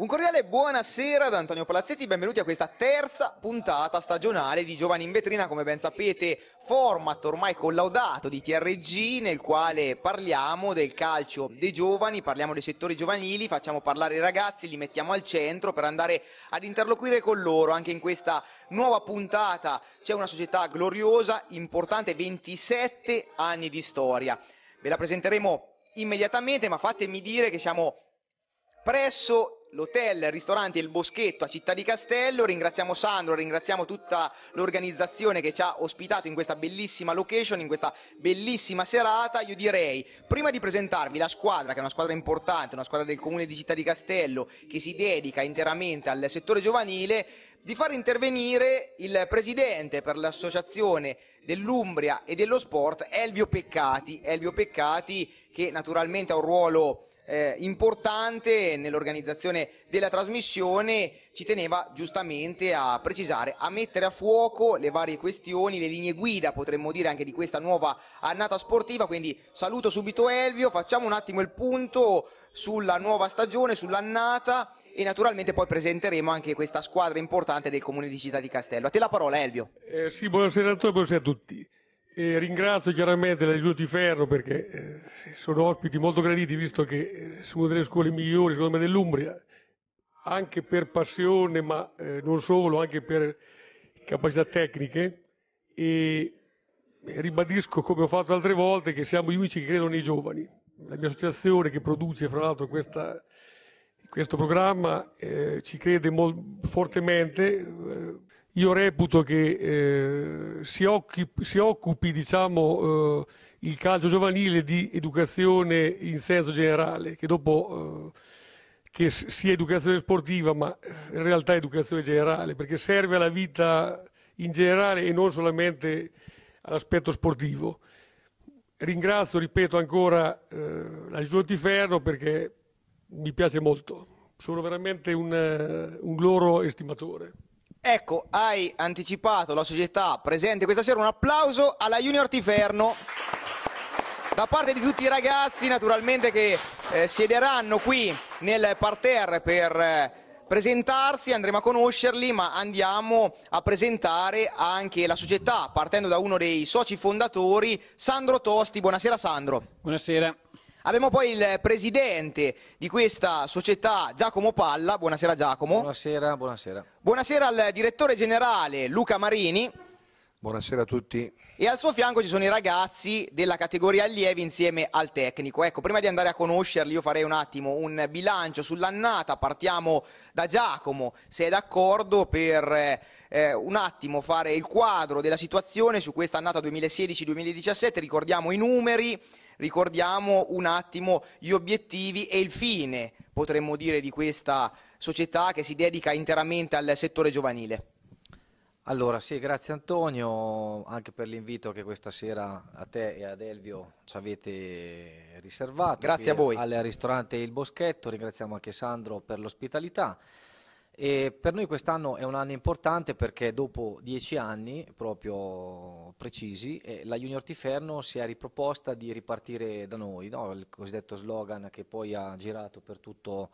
Un cordiale buonasera da Antonio Palazzetti, benvenuti a questa terza puntata stagionale di Giovani in Vetrina, come ben sapete format ormai collaudato di TRG nel quale parliamo del calcio dei giovani, parliamo dei settori giovanili, facciamo parlare i ragazzi, li mettiamo al centro per andare ad interloquire con loro. Anche in questa nuova puntata c'è una società gloriosa, importante, 27 anni di storia. Ve la presenteremo immediatamente, ma fatemi dire che siamo presso l'hotel, ristorante Il Boschetto a Città di Castello. Ringraziamo Sandro, ringraziamo tutta l'organizzazione che ci ha ospitato in questa bellissima location, in questa bellissima serata. Io direi, prima di presentarvi la squadra, che è una squadra importante, una squadra del comune di Città di Castello, che si dedica interamente al settore giovanile, di far intervenire il presidente per l'associazione dell'Umbria e dello sport, Elvio Peccati. Elvio Peccati che naturalmente ha un ruolo eh, importante nell'organizzazione della trasmissione, ci teneva giustamente a precisare, a mettere a fuoco le varie questioni, le linee guida, potremmo dire anche di questa nuova annata sportiva, quindi saluto subito Elvio, facciamo un attimo il punto sulla nuova stagione, sull'annata e naturalmente poi presenteremo anche questa squadra importante del comune di Città di Castello. A te la parola Elvio. Eh, sì, buonasera a tutti, buonasera a tutti. E ringrazio chiaramente la Giunta di Ferro perché eh, sono ospiti molto graditi visto che eh, sono delle scuole migliori secondo me dell'Umbria, anche per passione ma eh, non solo, anche per capacità tecniche e ribadisco come ho fatto altre volte che siamo gli unici che credono nei giovani. La mia associazione che produce fra l'altro questa, questo programma eh, ci crede molt, fortemente. Eh, io reputo che eh, si, occupi, si, occupi diciamo, eh, il calcio giovanile di educazione in senso generale, che dopo eh, che sia educazione sportiva, ma in realtà educazione generale, perché serve alla vita in generale e non solamente all'aspetto sportivo. Ringrazio, ripeto ancora, eh, la Giunta di Ferro perché mi piace molto. Sono veramente un, un loro estimatore. Ecco, hai anticipato la società presente questa sera. Un applauso alla Junior Tiferno da parte di tutti i ragazzi naturalmente che eh, siederanno qui nel parterre per eh, presentarsi, andremo a conoscerli ma andiamo a presentare anche la società partendo da uno dei soci fondatori, Sandro Tosti. Buonasera Sandro. Buonasera. Abbiamo poi il presidente di questa società, Giacomo Palla. Buonasera Giacomo. Buonasera, buonasera. Buonasera al direttore generale Luca Marini. Buonasera a tutti. E al suo fianco ci sono i ragazzi della categoria allievi insieme al tecnico. Ecco, prima di andare a conoscerli io farei un attimo un bilancio sull'annata. Partiamo da Giacomo, se è d'accordo, per eh, un attimo fare il quadro della situazione su questa annata 2016-2017. Ricordiamo i numeri ricordiamo un attimo gli obiettivi e il fine, potremmo dire, di questa società che si dedica interamente al settore giovanile. Allora sì, grazie Antonio anche per l'invito che questa sera a te e ad Elvio ci avete riservato. Grazie a voi. Al ristorante Il Boschetto, ringraziamo anche Sandro per l'ospitalità. E per noi quest'anno è un anno importante perché dopo dieci anni proprio precisi eh, la Junior Tiferno si è riproposta di ripartire da noi, no? il cosiddetto slogan che poi ha girato per, tutto,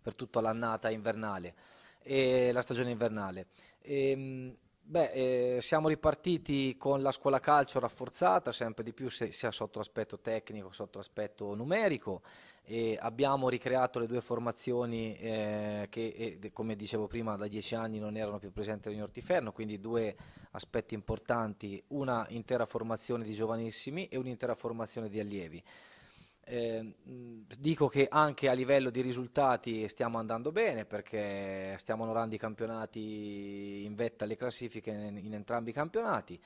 per tutta l'annata invernale, e la stagione invernale. E, ehm, Beh, eh, siamo ripartiti con la scuola calcio rafforzata, sempre di più sia sotto l'aspetto tecnico, sotto l'aspetto numerico e abbiamo ricreato le due formazioni eh, che, come dicevo prima, da dieci anni non erano più presenti in Ortiferno, quindi due aspetti importanti, una intera formazione di giovanissimi e un'intera formazione di allievi. Eh, dico che anche a livello di risultati stiamo andando bene perché stiamo onorando i campionati in vetta alle classifiche in, in entrambi i campionati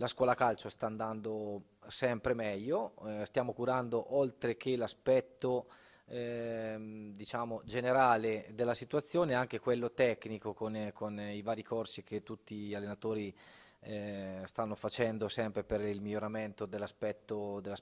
la scuola calcio sta andando sempre meglio, eh, stiamo curando oltre che l'aspetto eh, diciamo, generale della situazione, anche quello tecnico con, eh, con i vari corsi che tutti gli allenatori eh, stanno facendo sempre per il miglioramento dell'aspetto, dell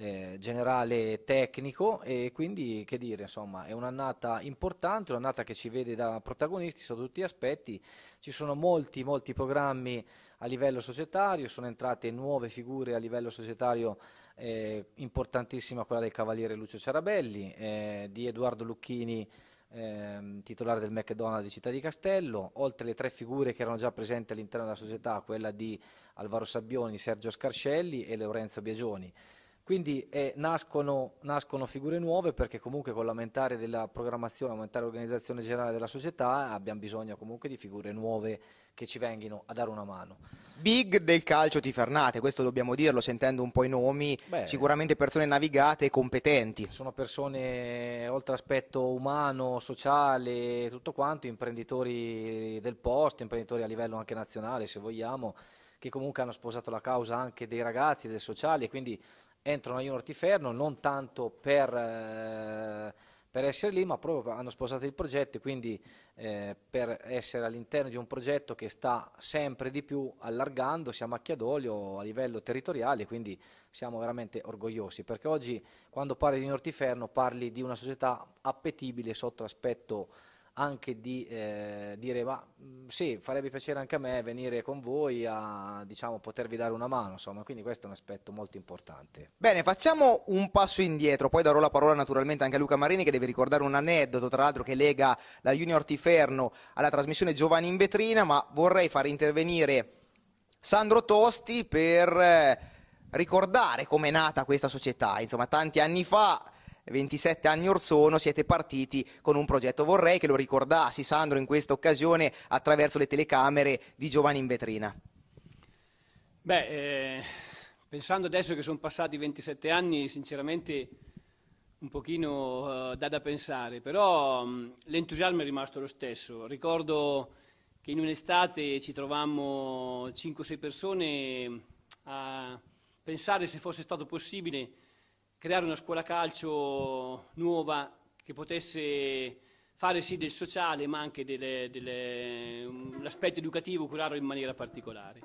eh, generale tecnico e quindi che dire, insomma, è un'annata importante, un'annata che ci vede da protagonisti su tutti gli aspetti, ci sono molti, molti programmi a livello societario, sono entrate nuove figure a livello societario, eh, importantissima quella del Cavaliere Lucio Ciarabelli, eh, di Edoardo Lucchini, eh, titolare del McDonald's di Città di Castello, oltre le tre figure che erano già presenti all'interno della società, quella di Alvaro Sabbioni, Sergio Scarcelli e Lorenzo Biagioni. Quindi eh, nascono, nascono, figure nuove perché comunque con l'aumentare della programmazione, aumentare l'organizzazione generale della società abbiamo bisogno comunque di figure nuove che ci vengano a dare una mano. Big del calcio tifernate, questo dobbiamo dirlo sentendo un po' i nomi, Beh, sicuramente persone navigate e competenti. Sono persone oltre all'aspetto umano, sociale, tutto quanto, imprenditori del posto, imprenditori a livello anche nazionale se vogliamo, che comunque hanno sposato la causa anche dei ragazzi, del sociale e quindi entrano a Junior Tiferno non tanto per, eh, per, essere lì, ma proprio hanno sposato il progetto e quindi eh, per essere all'interno di un progetto che sta sempre di più allargandosi a macchia d'olio a livello territoriale, quindi siamo veramente orgogliosi, perché oggi quando parli di Junior Tiferno parli di una società appetibile sotto l'aspetto anche di eh, dire ma mm, sì, farebbe piacere anche a me venire con voi a diciamo, potervi dare una mano, insomma, quindi questo è un aspetto molto importante. Bene, facciamo un passo indietro, poi darò la parola naturalmente anche a Luca Marini che deve ricordare un aneddoto, tra l'altro che lega la Junior Tiferno alla trasmissione Giovani in Vetrina, ma vorrei far intervenire Sandro Tosti per eh, ricordare com'è nata questa società, insomma, tanti anni fa 27 anni or sono siete partiti con un progetto. Vorrei che lo ricordassi Sandro in questa occasione attraverso le telecamere di Giovanni in vetrina. Beh, eh, pensando adesso che sono passati 27 anni, sinceramente un pochino uh, dà da pensare, però um, l'entusiasmo è rimasto lo stesso. Ricordo che in un'estate ci trovammo 5-6 persone a pensare se fosse stato possibile creare una scuola calcio nuova che potesse fare sì del sociale ma anche l'aspetto educativo curarlo in maniera particolare.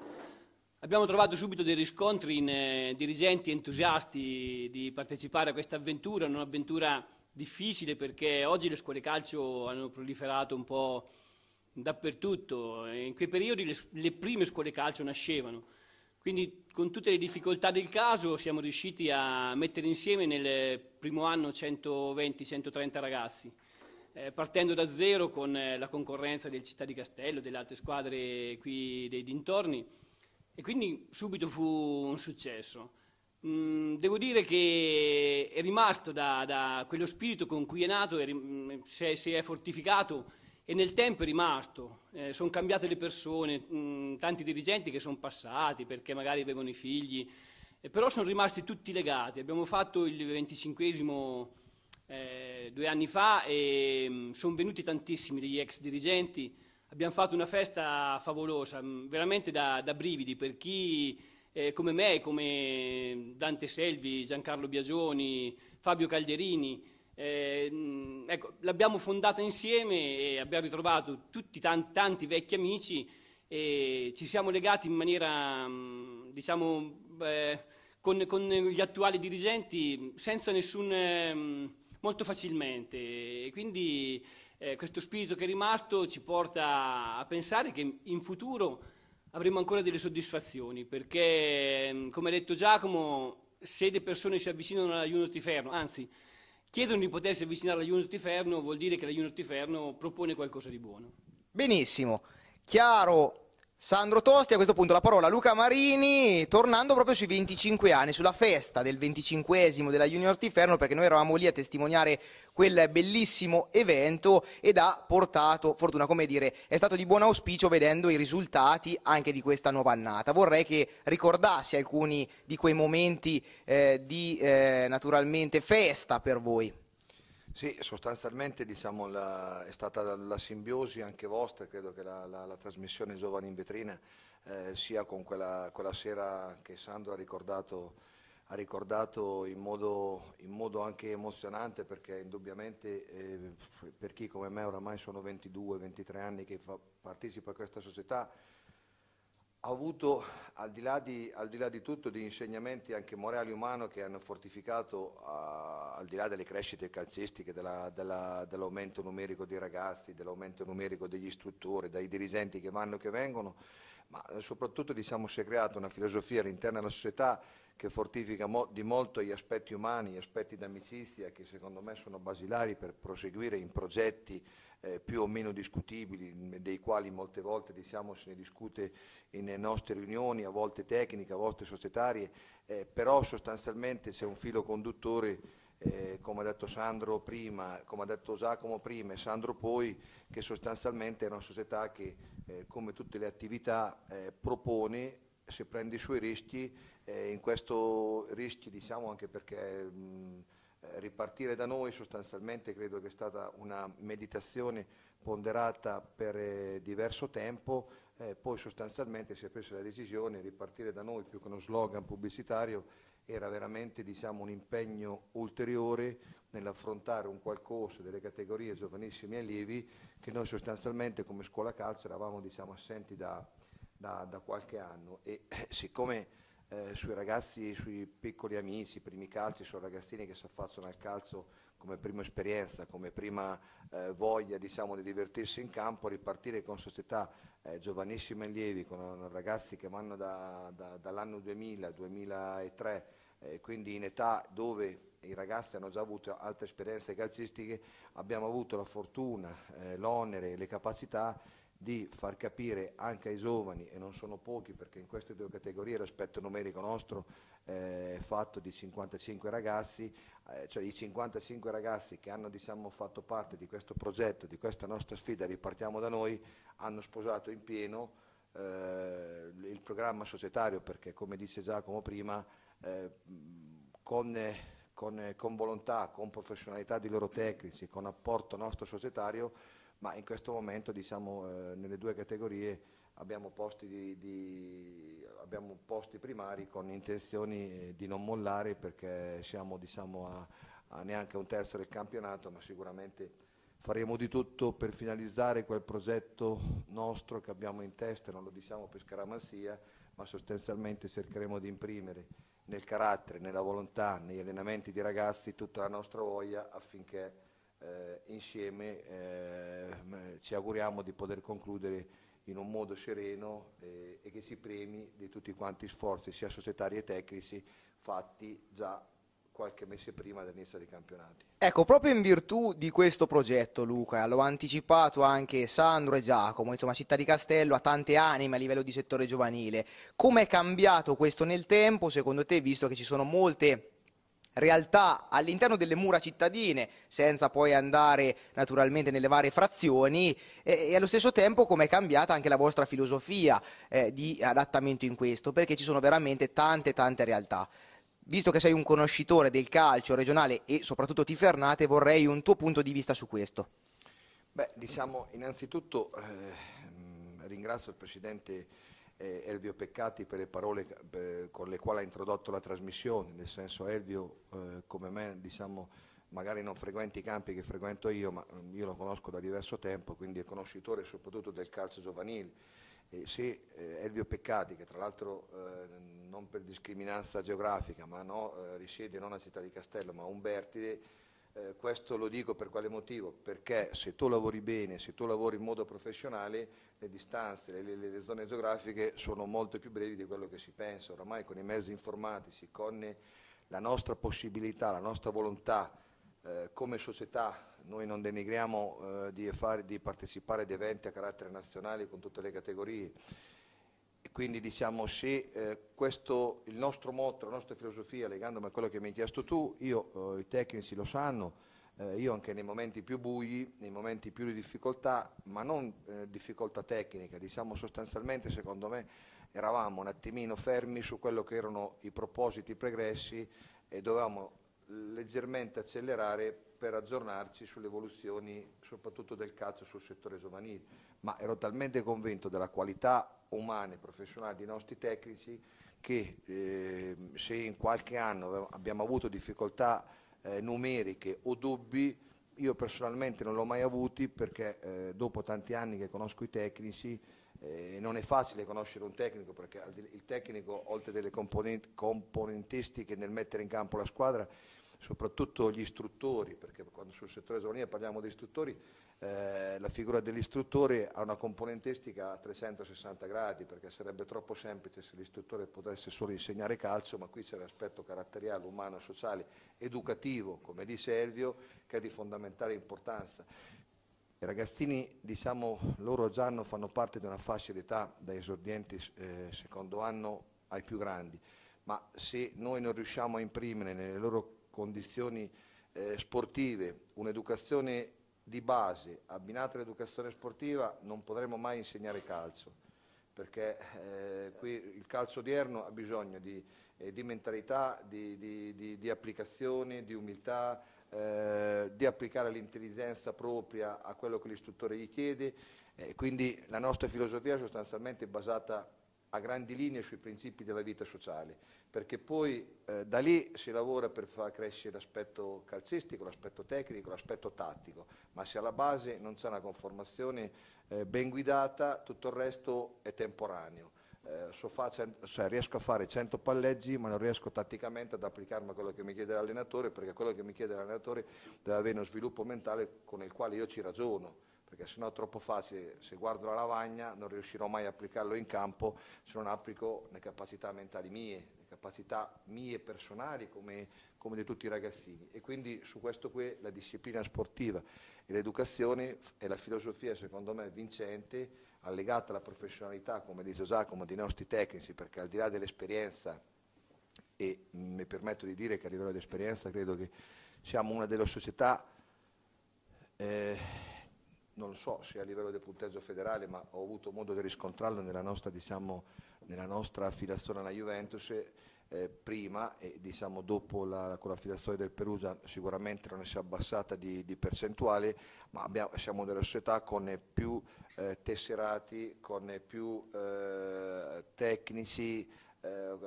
Abbiamo trovato subito dei riscontri in eh, dirigenti entusiasti di partecipare a questa avventura, un'avventura difficile perché oggi le scuole calcio hanno proliferato un po' dappertutto, in quei periodi le, le prime scuole calcio nascevano quindi con tutte le difficoltà del caso siamo riusciti a mettere insieme nel primo anno 120-130 ragazzi, eh, partendo da zero con eh, la concorrenza del Città di Castello, delle altre squadre qui dei dintorni e quindi subito fu un successo. Mm, devo dire che è rimasto da, da, quello spirito con cui è nato, è, si, si è fortificato e nel tempo è rimasto, eh, sono cambiate le persone, mh, tanti dirigenti che sono passati perché magari avevano i figli, eh, però sono rimasti tutti legati. Abbiamo fatto il 25esimo eh, due anni fa e sono venuti tantissimi degli ex dirigenti, abbiamo fatto una festa favolosa, mh, veramente da, da, brividi per chi eh, come me, come Dante Selvi, Giancarlo Biagioni, Fabio Calderini, eh, ecco, l'abbiamo fondata insieme e abbiamo ritrovato tutti tanti, tanti, vecchi amici e ci siamo legati in maniera, mm, diciamo, eh, con, con, gli attuali dirigenti senza nessun, eh, molto facilmente. E quindi eh, questo spirito che è rimasto ci porta a pensare che in futuro avremo ancora delle soddisfazioni, perché, mm, come ha detto Giacomo, se le persone si avvicinano alla Unity Fermo, anzi, chiedono di potersi avvicinare alla Unity Ferno vuol dire che la Unity Ferno propone qualcosa di buono. Benissimo, chiaro. Sandro Tosti, a questo punto la parola a Luca Marini, tornando proprio sui 25 anni, sulla festa del 25esimo della Junior Tiferno, perché noi eravamo lì a testimoniare quel bellissimo evento ed ha portato fortuna, come dire, è stato di buon auspicio vedendo i risultati anche di questa nuova annata. Vorrei che ricordassi alcuni di quei momenti eh, di eh, naturalmente festa per voi. Sì, sostanzialmente diciamo, la, è stata la simbiosi anche vostra, credo che la, la, la trasmissione Giovani in Vetrina eh, sia con quella, quella, sera che Sandro ha ricordato, ha ricordato in, modo, in, modo, anche emozionante perché indubbiamente eh, per chi come me oramai sono 22-23 anni che fa, partecipa a questa società ha avuto, al di, là di, al di là di tutto, di insegnamenti anche morali e umani che hanno fortificato, uh, al di là delle crescite calcistiche, della, della, dell'aumento numerico dei ragazzi, dell'aumento numerico degli istruttori, dai dirigenti che vanno e che vengono, ma soprattutto diciamo, si è creata una filosofia all'interno della società che fortifica mo di molto gli aspetti umani, gli aspetti d'amicizia che secondo me sono basilari per proseguire in progetti eh, più o meno discutibili, dei quali molte volte diciamo, se ne discute in nostre riunioni, a volte tecniche, a volte societarie, eh, però sostanzialmente c'è un filo conduttore eh, come ha detto Sandro prima, come ha detto Giacomo prima e Sandro poi, che sostanzialmente è una società che, eh, come tutte le attività, eh, propone, se prende i suoi rischi, eh, in questo rischi diciamo anche perché mh, ripartire da noi sostanzialmente credo che è stata una meditazione ponderata per eh, diverso tempo, eh, poi sostanzialmente si è presa la decisione ripartire da noi più che uno slogan pubblicitario era veramente diciamo, un impegno ulteriore nell'affrontare un qualcosa delle categorie giovanissimi allievi che noi sostanzialmente come scuola calcio eravamo diciamo, assenti da, da, da, qualche anno. E siccome eh, sui ragazzi, sui piccoli amici, i primi calci, sono ragazzini che si affacciano al calcio come prima esperienza, come prima eh, voglia diciamo, di divertirsi in campo, ripartire con società eh, giovanissime allievi, con ragazzi che vanno da, da, dall'anno 2000, 2003, eh, quindi in età dove i ragazzi hanno già avuto altre esperienze calcistiche, abbiamo avuto la fortuna, eh, l'onere e le capacità di far capire anche ai giovani, e non sono pochi perché in queste due categorie l'aspetto numerico nostro eh, è fatto di 55 ragazzi, eh, cioè i 55 ragazzi che hanno diciamo, fatto parte di questo progetto, di questa nostra sfida Ripartiamo da noi, hanno sposato in pieno eh, il programma societario perché come disse Giacomo prima, eh, con, con, con volontà, con professionalità di loro tecnici, con apporto nostro societario, ma in questo momento diciamo, eh, nelle due categorie abbiamo posti, di, di, abbiamo posti, primari con intenzioni eh, di non mollare perché siamo diciamo, a, a neanche un terzo del campionato, ma sicuramente faremo di tutto per finalizzare quel progetto nostro che abbiamo in testa, non lo diciamo per scaramanzia, ma sostanzialmente cercheremo di imprimere nel carattere, nella volontà, negli allenamenti di ragazzi tutta la nostra voglia affinché eh, insieme eh, ci auguriamo di poter concludere in un modo sereno eh, e che si premi di tutti quanti sforzi, sia societari che tecnici, fatti già qualche mese prima dell'inizio dei campionati. Ecco, proprio in virtù di questo progetto, Luca, l'ho anticipato anche Sandro e Giacomo, insomma, Città di Castello ha tante anime a livello di settore giovanile. Come è cambiato questo nel tempo, secondo te, visto che ci sono molte realtà all'interno delle mura cittadine, senza poi andare naturalmente nelle varie frazioni, e, e allo stesso tempo come è cambiata anche la vostra filosofia eh, di adattamento in questo, perché ci sono veramente tante tante realtà. Visto che sei un conoscitore del calcio regionale e soprattutto Tifernate, vorrei un tuo punto di vista su questo. Beh, diciamo innanzitutto eh, ringrazio il Presidente eh, Elvio Peccati per le parole eh, con le quali ha introdotto la trasmissione, nel senso Elvio eh, come me diciamo, magari non frequenti i campi che frequento io, ma mm, io lo conosco da diverso tempo, quindi è conoscitore soprattutto del calcio giovanile. E se eh, Elvio Peccati, che tra l'altro eh, non per discriminanza geografica, ma no, eh, risiede non a Città di Castello, ma a Umbertide, eh, questo lo dico per quale motivo? Perché se tu lavori bene, se tu lavori in modo professionale, le distanze, le, le, le, zone geografiche sono molto più brevi di quello che si pensa. Oramai con i mezzi informatici, con la nostra possibilità, la nostra volontà eh, come società, noi non denigriamo eh, di, fare, di partecipare ad eventi a carattere nazionale con tutte le categorie. Quindi diciamo se eh, questo, il nostro motto, la nostra filosofia, legandomi a quello che mi hai chiesto tu, io, eh, i tecnici lo sanno, eh, io anche nei momenti più bui, nei momenti più di difficoltà, ma non eh, difficoltà tecnica, diciamo sostanzialmente secondo me eravamo un attimino fermi su quello che erano i propositi pregressi e dovevamo leggermente accelerare per aggiornarci sulle evoluzioni soprattutto del calcio sul settore giovanile, ma ero talmente convinto della qualità umana e professionale dei nostri tecnici che eh, se in qualche anno abbiamo avuto difficoltà eh, numeriche o dubbi, io personalmente non l'ho mai avuti perché eh, dopo tanti anni che conosco i tecnici eh, non è facile conoscere un tecnico perché il tecnico oltre delle component componentistiche nel mettere in campo la squadra soprattutto gli istruttori perché quando sul settore giovanile parliamo di istruttori eh, la figura dell'istruttore ha una componentistica a 360 gradi perché sarebbe troppo semplice se l'istruttore potesse solo insegnare calcio, ma qui c'è l'aspetto caratteriale, umano, sociale, educativo, come dice Elvio, che è di fondamentale importanza. I ragazzini, diciamo, loro già hanno, fanno parte di una fascia d'età da esordienti eh, secondo anno ai più grandi, ma se noi non riusciamo a imprimere nelle loro condizioni eh, sportive un'educazione di base abbinata all'educazione sportiva non potremo mai insegnare calcio, perché eh, qui il calcio odierno ha bisogno di, eh, di mentalità, di, di, di, applicazione, di umiltà, eh, di applicare l'intelligenza propria a quello che l'istruttore gli chiede, quindi la nostra filosofia sostanzialmente è basata a grandi linee sui principi della vita sociale, perché poi eh, da lì si lavora per far crescere l'aspetto calcistico, l'aspetto tecnico, l'aspetto tattico, ma se alla base non c'è una conformazione eh, ben guidata, tutto il resto è temporaneo. Eh, so cioè, riesco a fare 100 palleggi ma non riesco tatticamente ad applicarmi a quello che mi chiede l'allenatore perché quello che mi chiede l'allenatore deve avere uno sviluppo mentale con il quale io ci ragiono perché sennò è troppo facile, se guardo la lavagna non riuscirò mai a applicarlo in campo se non applico le capacità mentali mie, le capacità mie personali come, come di tutti i ragazzini. E quindi su questo qui la disciplina sportiva e l'educazione è la filosofia secondo me vincente allegata alla professionalità come dice Giacomo dei nostri tecnici perché al di là dell'esperienza e mi permetto di dire che a livello di esperienza credo che siamo una delle società eh, non so se a livello del punteggio federale, ma ho avuto modo di riscontrarlo nella nostra, diciamo, nella nostra affiliazione alla Juventus, eh, prima e diciamo, dopo la, con l'affiliazione del Perugia sicuramente non si è abbassata di, di percentuale, ma abbiamo, siamo delle società con più eh, tesserati, con più eh, tecnici, eh,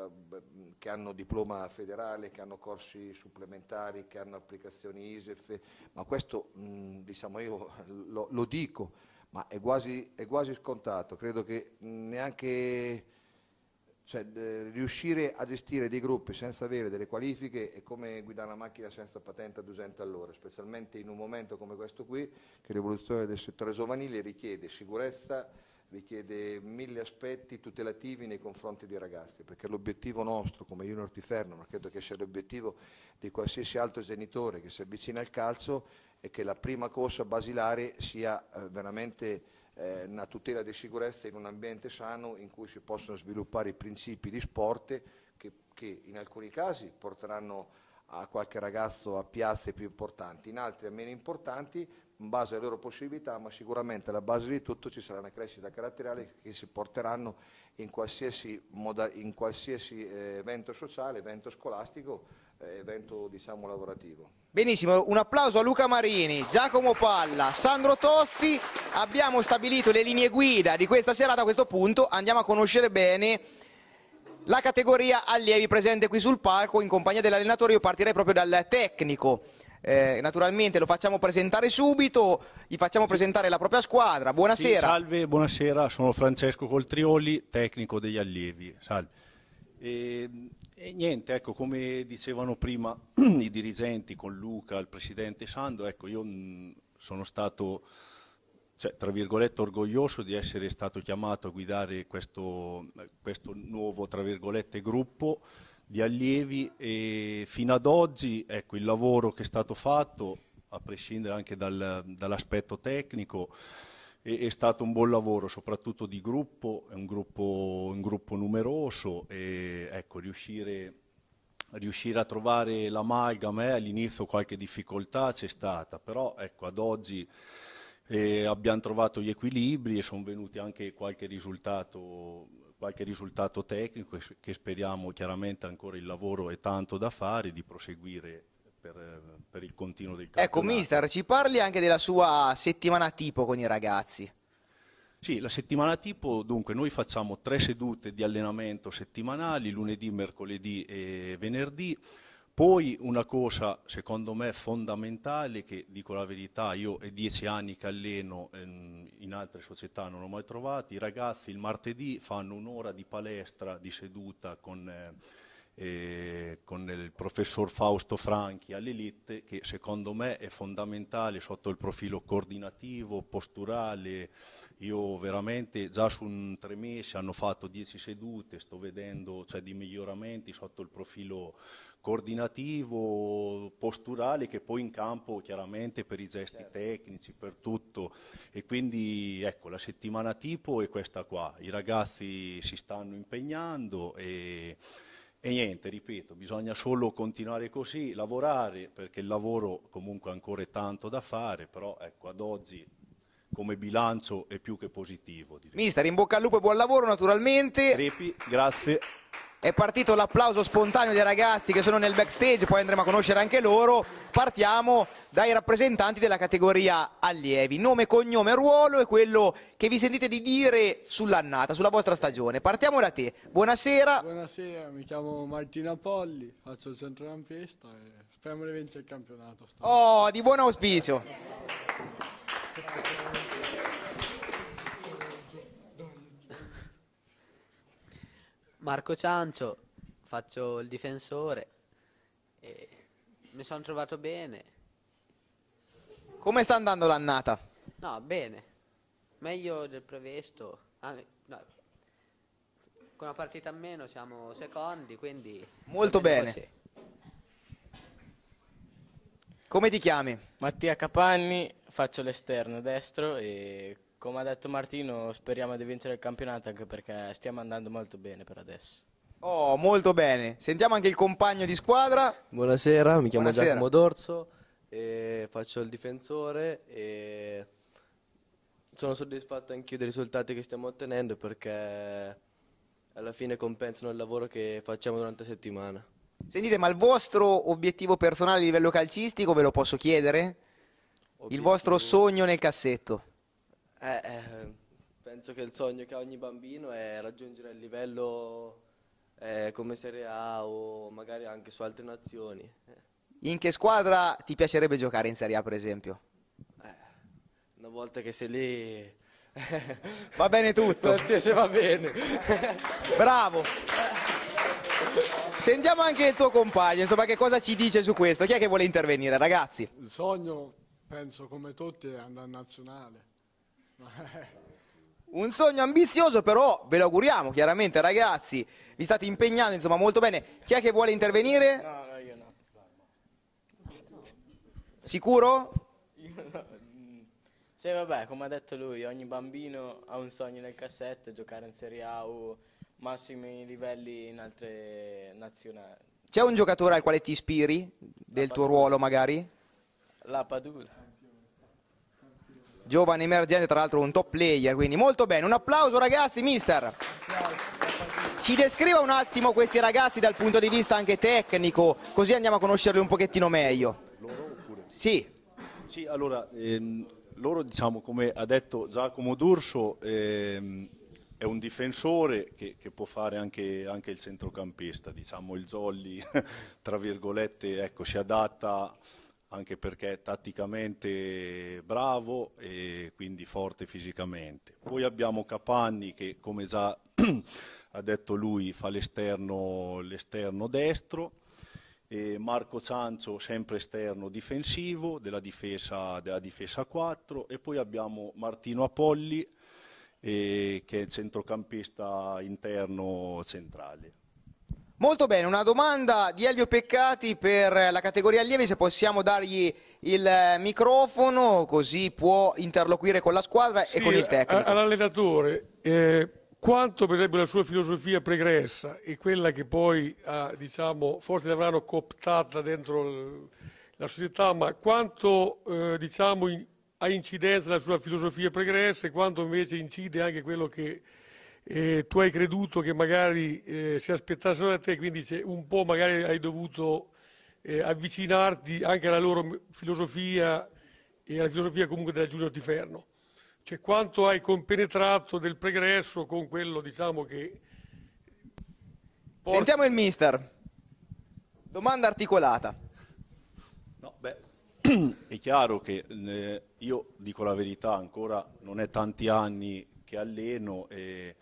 che hanno diploma federale, che hanno corsi supplementari, che hanno applicazioni ISEF, ma questo mh, diciamo io lo, lo, dico, ma è quasi, è quasi scontato, credo che neanche cioè, riuscire a gestire dei gruppi senza avere delle qualifiche è come guidare una macchina senza patente a 200 all'ora, specialmente in un momento come questo qui, che l'evoluzione del settore giovanile richiede sicurezza, richiede mille aspetti tutelativi nei confronti dei ragazzi, perché l'obiettivo nostro come Junior Tiferno, ma credo che sia l'obiettivo di qualsiasi altro genitore che si avvicina al calcio, è che la prima cosa basilare sia eh, veramente eh, una tutela di sicurezza in un ambiente sano in cui si possono sviluppare i principi di sport che, che in alcuni casi porteranno a qualche ragazzo a piazze più importanti, in altri a meno importanti, in base alle loro possibilità, ma sicuramente alla base di tutto ci sarà una crescita caratteriale che si porteranno in qualsiasi, moda, in qualsiasi eh, evento sociale, evento scolastico, eh, evento diciamo, lavorativo. Benissimo, un applauso a Luca Marini, Giacomo Palla, Sandro Tosti, abbiamo stabilito le linee guida di questa serata, a questo punto andiamo a conoscere bene la categoria allievi presente qui sul palco in compagnia dell'allenatore, io partirei proprio dal tecnico. Eh, naturalmente lo facciamo presentare subito, gli facciamo presentare la propria squadra. Buonasera. Sì, salve, buonasera, sono Francesco Coltrioli, tecnico degli allievi. Salve. E, e, niente, ecco, come dicevano prima i dirigenti con Luca, il presidente Sando, ecco, io mh, sono stato, cioè, tra virgolette, orgoglioso di essere stato chiamato a guidare questo, questo nuovo, tra virgolette, gruppo di allievi e fino ad oggi ecco, il lavoro che è stato fatto, a prescindere anche dal, dall'aspetto tecnico, è, è, stato un buon lavoro, soprattutto di gruppo, è un gruppo, un gruppo numeroso e ecco, riuscire, riuscire, a trovare l'amalgama, eh, all'inizio qualche difficoltà c'è stata, però ecco, ad oggi eh, abbiamo trovato gli equilibri e sono venuti anche qualche risultato qualche risultato tecnico che speriamo chiaramente ancora il lavoro è tanto da fare di proseguire per, per il continuo del ecco, campionato. Ecco mister, ci parli anche della sua settimana tipo con i ragazzi. Sì, la settimana tipo, dunque noi facciamo tre sedute di allenamento settimanali, lunedì, mercoledì e venerdì, Poi una cosa secondo me fondamentale, che dico la verità, io è dieci anni che alleno, ehm, in altre società non ho mai trovato, i ragazzi il martedì fanno un'ora di palestra, di seduta con, eh, eh, con il professor Fausto Franchi all'Elite, che secondo me è fondamentale sotto il profilo coordinativo, posturale, io veramente già su tre mesi hanno fatto dieci sedute, sto vedendo cioè, di miglioramenti sotto il profilo coordinativo, posturale, che poi in campo chiaramente per i gesti certo. tecnici, per tutto. E quindi ecco, la settimana tipo è questa qua. I ragazzi si stanno impegnando e, e niente, ripeto, bisogna solo continuare così, lavorare, perché il lavoro comunque ancora è tanto da fare, però ecco, ad oggi come bilancio è più che positivo. Direi. Mister, in bocca al lupo e buon lavoro naturalmente. Repi, grazie. È partito l'applauso spontaneo dei ragazzi che sono nel backstage, poi andremo a conoscere anche loro. Partiamo dai rappresentanti della categoria allievi. Nome, cognome, ruolo e quello che vi sentite di dire sull'annata, sulla vostra stagione. Partiamo da te. Buonasera. Buonasera, mi chiamo Martina Polli, faccio il centrocampista e speriamo di vincere il campionato. Oh, di buon auspicio. Marco Ciancio, faccio il difensore e mi sono trovato bene. Come sta andando l'annata? No, bene, meglio del previsto. Ah, no. Con una partita in meno siamo secondi, quindi... Molto bene. Così. Come ti chiami? Mattia Capanni, faccio l'esterno destro e come ha detto Martino, speriamo di vincere il campionato anche perché stiamo andando molto bene per adesso. Oh, molto bene. Sentiamo anche il compagno di squadra. Buonasera, mi chiamo Buonasera. Giacomo Dorso, faccio il difensore e sono soddisfatto anch'io dei risultati che stiamo ottenendo perché alla fine compensano il lavoro che facciamo durante la settimana. Sentite, ma il vostro obiettivo personale a livello calcistico ve lo posso chiedere? Obiettivo... Il vostro sogno nel cassetto? Eh, eh, penso che il sogno che ha ogni bambino è raggiungere il livello eh, come Serie A o magari anche su altre nazioni. Eh. In che squadra ti piacerebbe giocare in Serie A, per esempio? Eh, una volta che sei lì... va bene tutto. Qualsiasi va bene. Bravo. Sentiamo anche il tuo compagno, insomma, che cosa ci dice su questo? Chi è che vuole intervenire, ragazzi? Il sogno, penso come tutti, è andare in nazionale. Un sogno ambizioso, però ve lo auguriamo, chiaramente, ragazzi. Vi state impegnando, insomma, molto bene. Chi è che vuole intervenire? No, no, io no. Sicuro? Sì, vabbè, come ha detto lui, ogni bambino ha un sogno nel cassetto, giocare in Serie A o massimi livelli in altre nazionali. C'è un giocatore al quale ti ispiri, del tuo ruolo magari? La Padula giovane emergente, tra l'altro un top player, quindi molto bene. Un applauso ragazzi, mister. Ci descriva un attimo questi ragazzi dal punto di vista anche tecnico, così andiamo a conoscerli un pochettino meglio. Loro oppure? Sì. Sì, allora, ehm, loro diciamo come ha detto Giacomo D'Urso, ehm, è un difensore che, che può fare anche, anche, il centrocampista, diciamo il Jolly, tra virgolette, ecco, si adatta anche perché tatticamente bravo e quindi forte fisicamente. Poi abbiamo Capanni che come già ha detto lui fa l'esterno, l'esterno destro, e Marco Ciancio sempre esterno difensivo della difesa, della difesa 4 e poi abbiamo Martino Apolli eh, che è il centrocampista interno centrale. Molto bene, una domanda di Elvio Peccati per la categoria allievi, se possiamo dargli il microfono così può interloquire con la squadra sì, e con il tecnico. All'allenatore, eh, quanto per esempio la sua filosofia pregressa e quella che poi ha, diciamo, forse l'avranno cooptata dentro la società, ma quanto eh, diciamo, ha incidenza la sua filosofia pregressa e quanto invece incide anche quello che eh, tu hai creduto che magari eh, si aspettassero da te, quindi un po' magari hai dovuto eh, avvicinarti anche alla loro filosofia e alla filosofia comunque della Giulio Tiferno. Cioè quanto hai compenetrato del pregresso con quello diciamo che... Porta... Sentiamo il mister. Domanda articolata. No, beh, è chiaro che eh, io dico la verità, ancora non è tanti anni che alleno e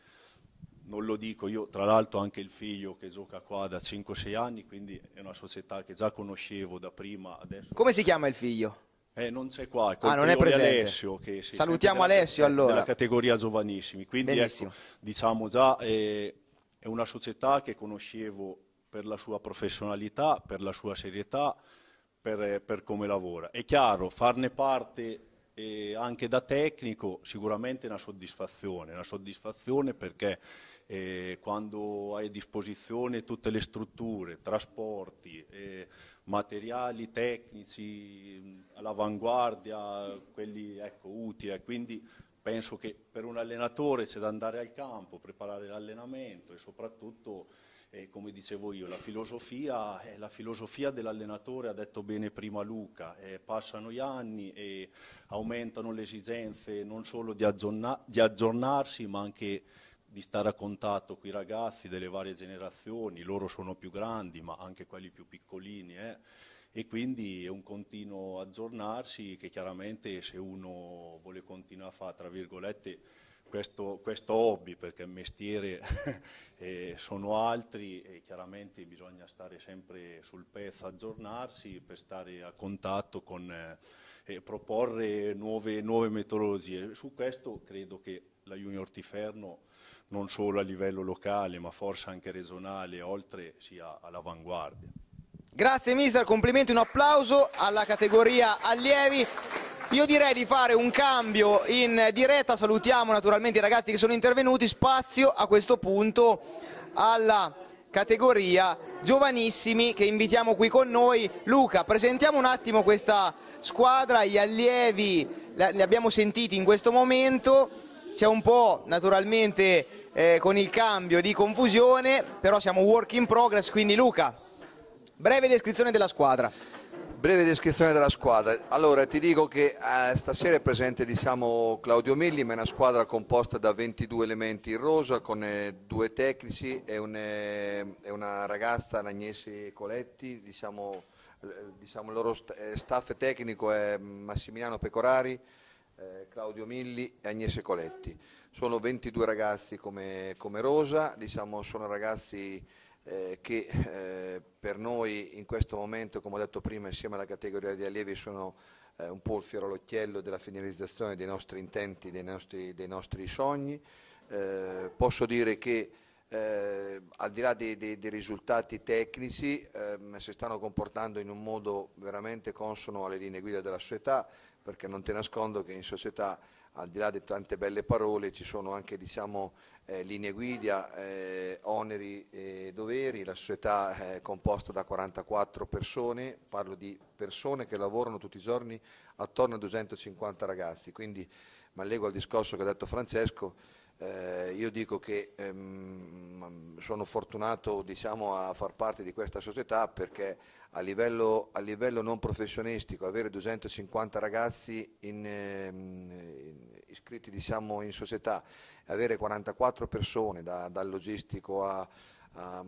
non lo dico io, tra l'altro anche il figlio che gioca qua da 5-6 anni, quindi è una società che già conoscevo da prima. Adesso... Come si chiama il figlio? Eh, non c'è qua, è ah, non è presente. Alessio. Che si Salutiamo Alessio della, allora. Della categoria giovanissimi, quindi ecco, diciamo già eh, è una società che conoscevo per la sua professionalità, per la sua serietà, per, per come lavora. È chiaro, farne parte eh, anche da tecnico sicuramente una soddisfazione, una soddisfazione perché eh, quando hai a disposizione tutte le strutture, trasporti, eh, materiali tecnici all'avanguardia, quelli ecco, utili, quindi penso che per un allenatore c'è da andare al campo, preparare l'allenamento e soprattutto eh, come dicevo io, la filosofia, eh, la filosofia dell'allenatore, ha detto bene prima Luca, eh, passano gli anni e aumentano le esigenze non solo di, aggiorna- di aggiornarsi ma anche di stare a contatto con i ragazzi delle varie generazioni, loro sono più grandi ma anche quelli più piccolini eh. e quindi è un continuo aggiornarsi che chiaramente se uno vuole continuare a fare tra virgolette questo, questo hobby perché il mestiere eh, sono altri e chiaramente bisogna stare sempre sul pezzo, aggiornarsi per stare a contatto con eh, e proporre nuove, nuove metodologie. Su questo credo che la Junior Tiferno non solo a livello locale ma forse anche regionale oltre sia all'avanguardia. Grazie mister, complimenti, un applauso alla categoria allievi. Io direi di fare un cambio in diretta, salutiamo naturalmente i ragazzi che sono intervenuti, spazio a questo punto alla categoria giovanissimi che invitiamo qui con noi. Luca, presentiamo un attimo questa squadra, gli allievi. Li abbiamo sentiti in questo momento, c'è un po' naturalmente eh, con il cambio di confusione, però siamo work in progress, quindi Luca, breve descrizione della squadra. Breve descrizione della squadra. Allora, ti dico che eh, stasera è presente diciamo, Claudio Milli, ma è una squadra composta da 22 elementi in rosa, con eh, due tecnici e, un, eh, una ragazza, Agnese Coletti. Diciamo, diciamo, il loro st eh, staff tecnico è Massimiliano Pecorari, eh, Claudio Milli e Agnese Coletti. Sono 22 ragazzi come, come rosa, diciamo, sono ragazzi eh, che eh, per noi in questo momento, come ho detto prima, insieme alla categoria di allievi sono eh, un po' il fiore all'occhiello della finalizzazione dei nostri intenti, dei nostri, dei nostri sogni. Eh, posso dire che eh, al di là dei, dei, dei risultati tecnici ehm, si stanno comportando in un modo veramente consono alle linee guida della società, perché non ti nascondo che in società al di là di tante belle parole ci sono anche diciamo, eh, linee guida, eh, oneri e doveri, la società è composta da 44 persone, parlo di persone che lavorano tutti i giorni attorno a 250 ragazzi, quindi mi allego al discorso che ha detto Francesco, eh, io dico che ehm, sono fortunato diciamo, a far parte di questa società perché a livello, a livello non professionistico avere 250 ragazzi in, ehm, iscritti diciamo, in società e avere 44 persone da, dal logistico a, a,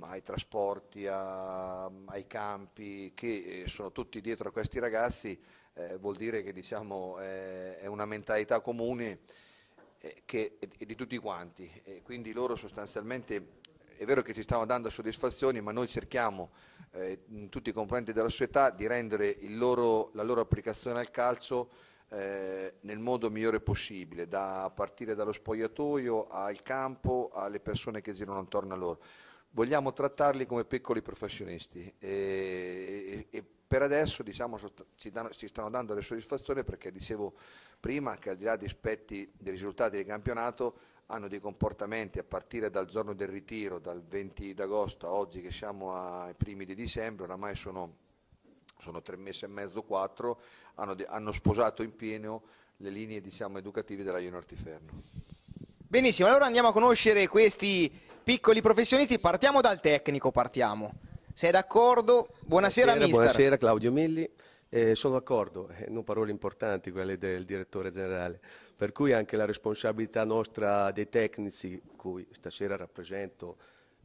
ai trasporti, ai campi che eh, sono tutti dietro a questi ragazzi eh, vuol dire che diciamo, eh, è una mentalità comune che è di tutti quanti e quindi loro sostanzialmente è vero che ci stanno dando soddisfazioni ma noi cerchiamo eh, tutti i componenti della società di rendere loro, la loro applicazione al calcio eh, nel modo migliore possibile, da, partire dallo spogliatoio al campo, alle persone che girano attorno a loro. Vogliamo trattarli come piccoli professionisti e, e, e per adesso diciamo, ci, danno, ci, stanno dando le soddisfazioni perché dicevo prima che al di là dei risultati del campionato hanno dei comportamenti a partire dal giorno del ritiro, dal 20 d'agosto a oggi che siamo ai primi di dicembre, oramai sono, sono tre mesi e mezzo, quattro, hanno, hanno sposato in pieno le linee diciamo, educative della Junior Tiferno. Benissimo, allora andiamo a conoscere questi piccoli professionisti, partiamo dal tecnico, partiamo. Sei d'accordo? Buonasera, buonasera mister. Buonasera Claudio Milli, eh, sono d'accordo, eh, non parole importanti quelle del direttore generale, per cui anche la responsabilità nostra dei tecnici, cui stasera rappresento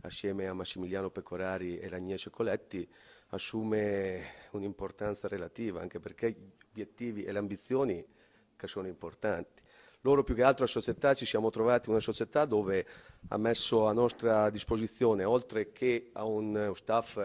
assieme a Massimiliano Pecorari e l'Agnese Coletti, assume un'importanza relativa, anche perché gli obiettivi e le ambizioni che sono importanti. Loro più che altro a società ci siamo trovati una società dove ha messo a nostra disposizione, oltre che a un staff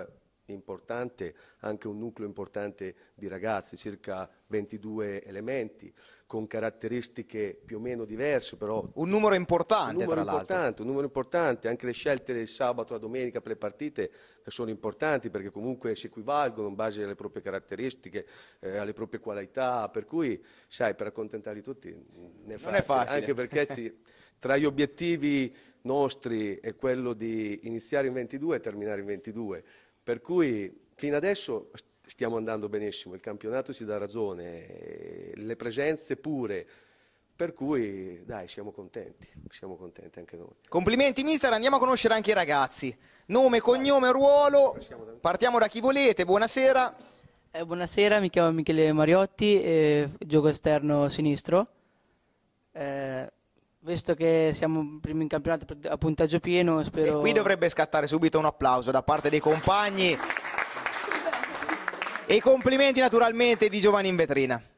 importante, anche un nucleo importante di ragazzi, circa 22 elementi, con caratteristiche più o meno diverse, però... Un numero importante, un numero importante, Un numero importante, anche le scelte del sabato, la domenica per le partite, che sono importanti perché comunque si equivalgono in base alle proprie caratteristiche, eh, alle proprie qualità, per cui, sai, per accontentarli tutti ne non è facile. Anche perché ci, tra gli obiettivi nostri è quello di iniziare in 22 e terminare in 22, per cui fino adesso stiamo andando benissimo, il campionato ci dà ragione, le presenze pure, per cui dai, siamo contenti, siamo contenti anche noi. Complimenti mister, andiamo a conoscere anche i ragazzi. Nome, cognome, ruolo, partiamo da chi volete, buonasera. Eh, buonasera, mi chiamo Michele Mariotti, eh, gioco esterno sinistro. Eh, visto che siamo primi in campionato a punteggio pieno, spero... E qui dovrebbe scattare subito un applauso da parte dei compagni. E complimenti naturalmente di Giovanni in vetrina.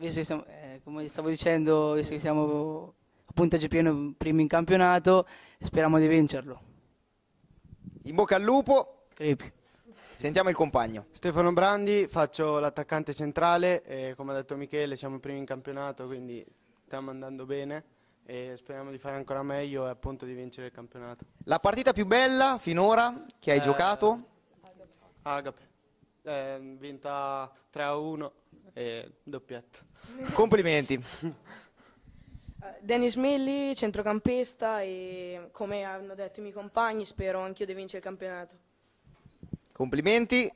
Visto che siamo, eh, come stavo dicendo, visto che siamo a punteggio pieno primi in campionato, speriamo di vincerlo. In bocca al lupo. Crepi. Sentiamo il compagno. Stefano Brandi, faccio l'attaccante centrale e come ha detto Michele siamo i primi in campionato, quindi stiamo andando bene e speriamo di fare ancora meglio e appunto di vincere il campionato. La partita più bella finora che hai eh, giocato? Agape eh, vinta 3 a 1 e doppietta. Complimenti. Dennis Milli, centrocampista e come hanno detto i miei compagni spero anch'io di vincere il campionato. Complimenti.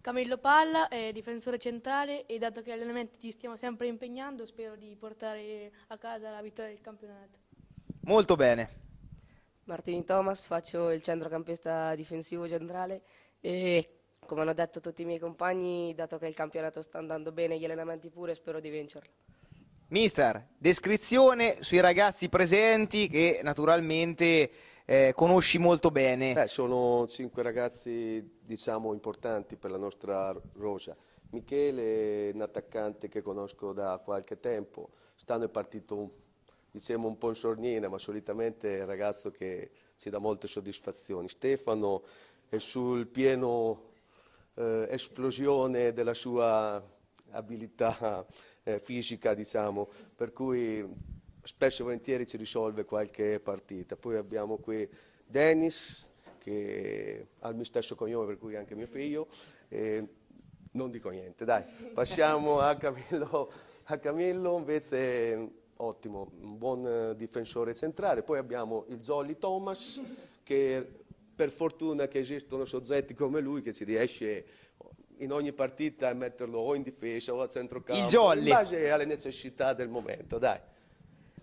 Camillo Palla, difensore centrale e dato che allenamenti ci stiamo sempre impegnando spero di portare a casa la vittoria del campionato. Molto bene. Martini Thomas, faccio il centrocampista difensivo centrale e come hanno detto tutti i miei compagni, dato che il campionato sta andando bene, gli allenamenti pure, spero di vincerlo. Mister, descrizione sui ragazzi presenti che naturalmente eh, conosci molto bene. Beh, sono cinque ragazzi diciamo importanti per la nostra rosa. Michele è un attaccante che conosco da qualche tempo, Stano è partito diciamo un po' in sornina, ma solitamente è un ragazzo che ci dà molte soddisfazioni. Stefano è sul pieno eh, esplosione della sua abilità eh, fisica, diciamo, per cui spesso e volentieri ci risolve qualche partita. Poi abbiamo qui Dennis, che ha il mio stesso cognome, per cui anche mio figlio, e non dico niente, dai. Passiamo a Camillo, a Camillo invece ottimo, un buon difensore centrale. Poi abbiamo il Zolli Thomas, che per fortuna che esistono soggetti come lui che ci riesce in ogni partita a metterlo o in difesa o a centrocampo il Jolly. in base alle necessità del momento dai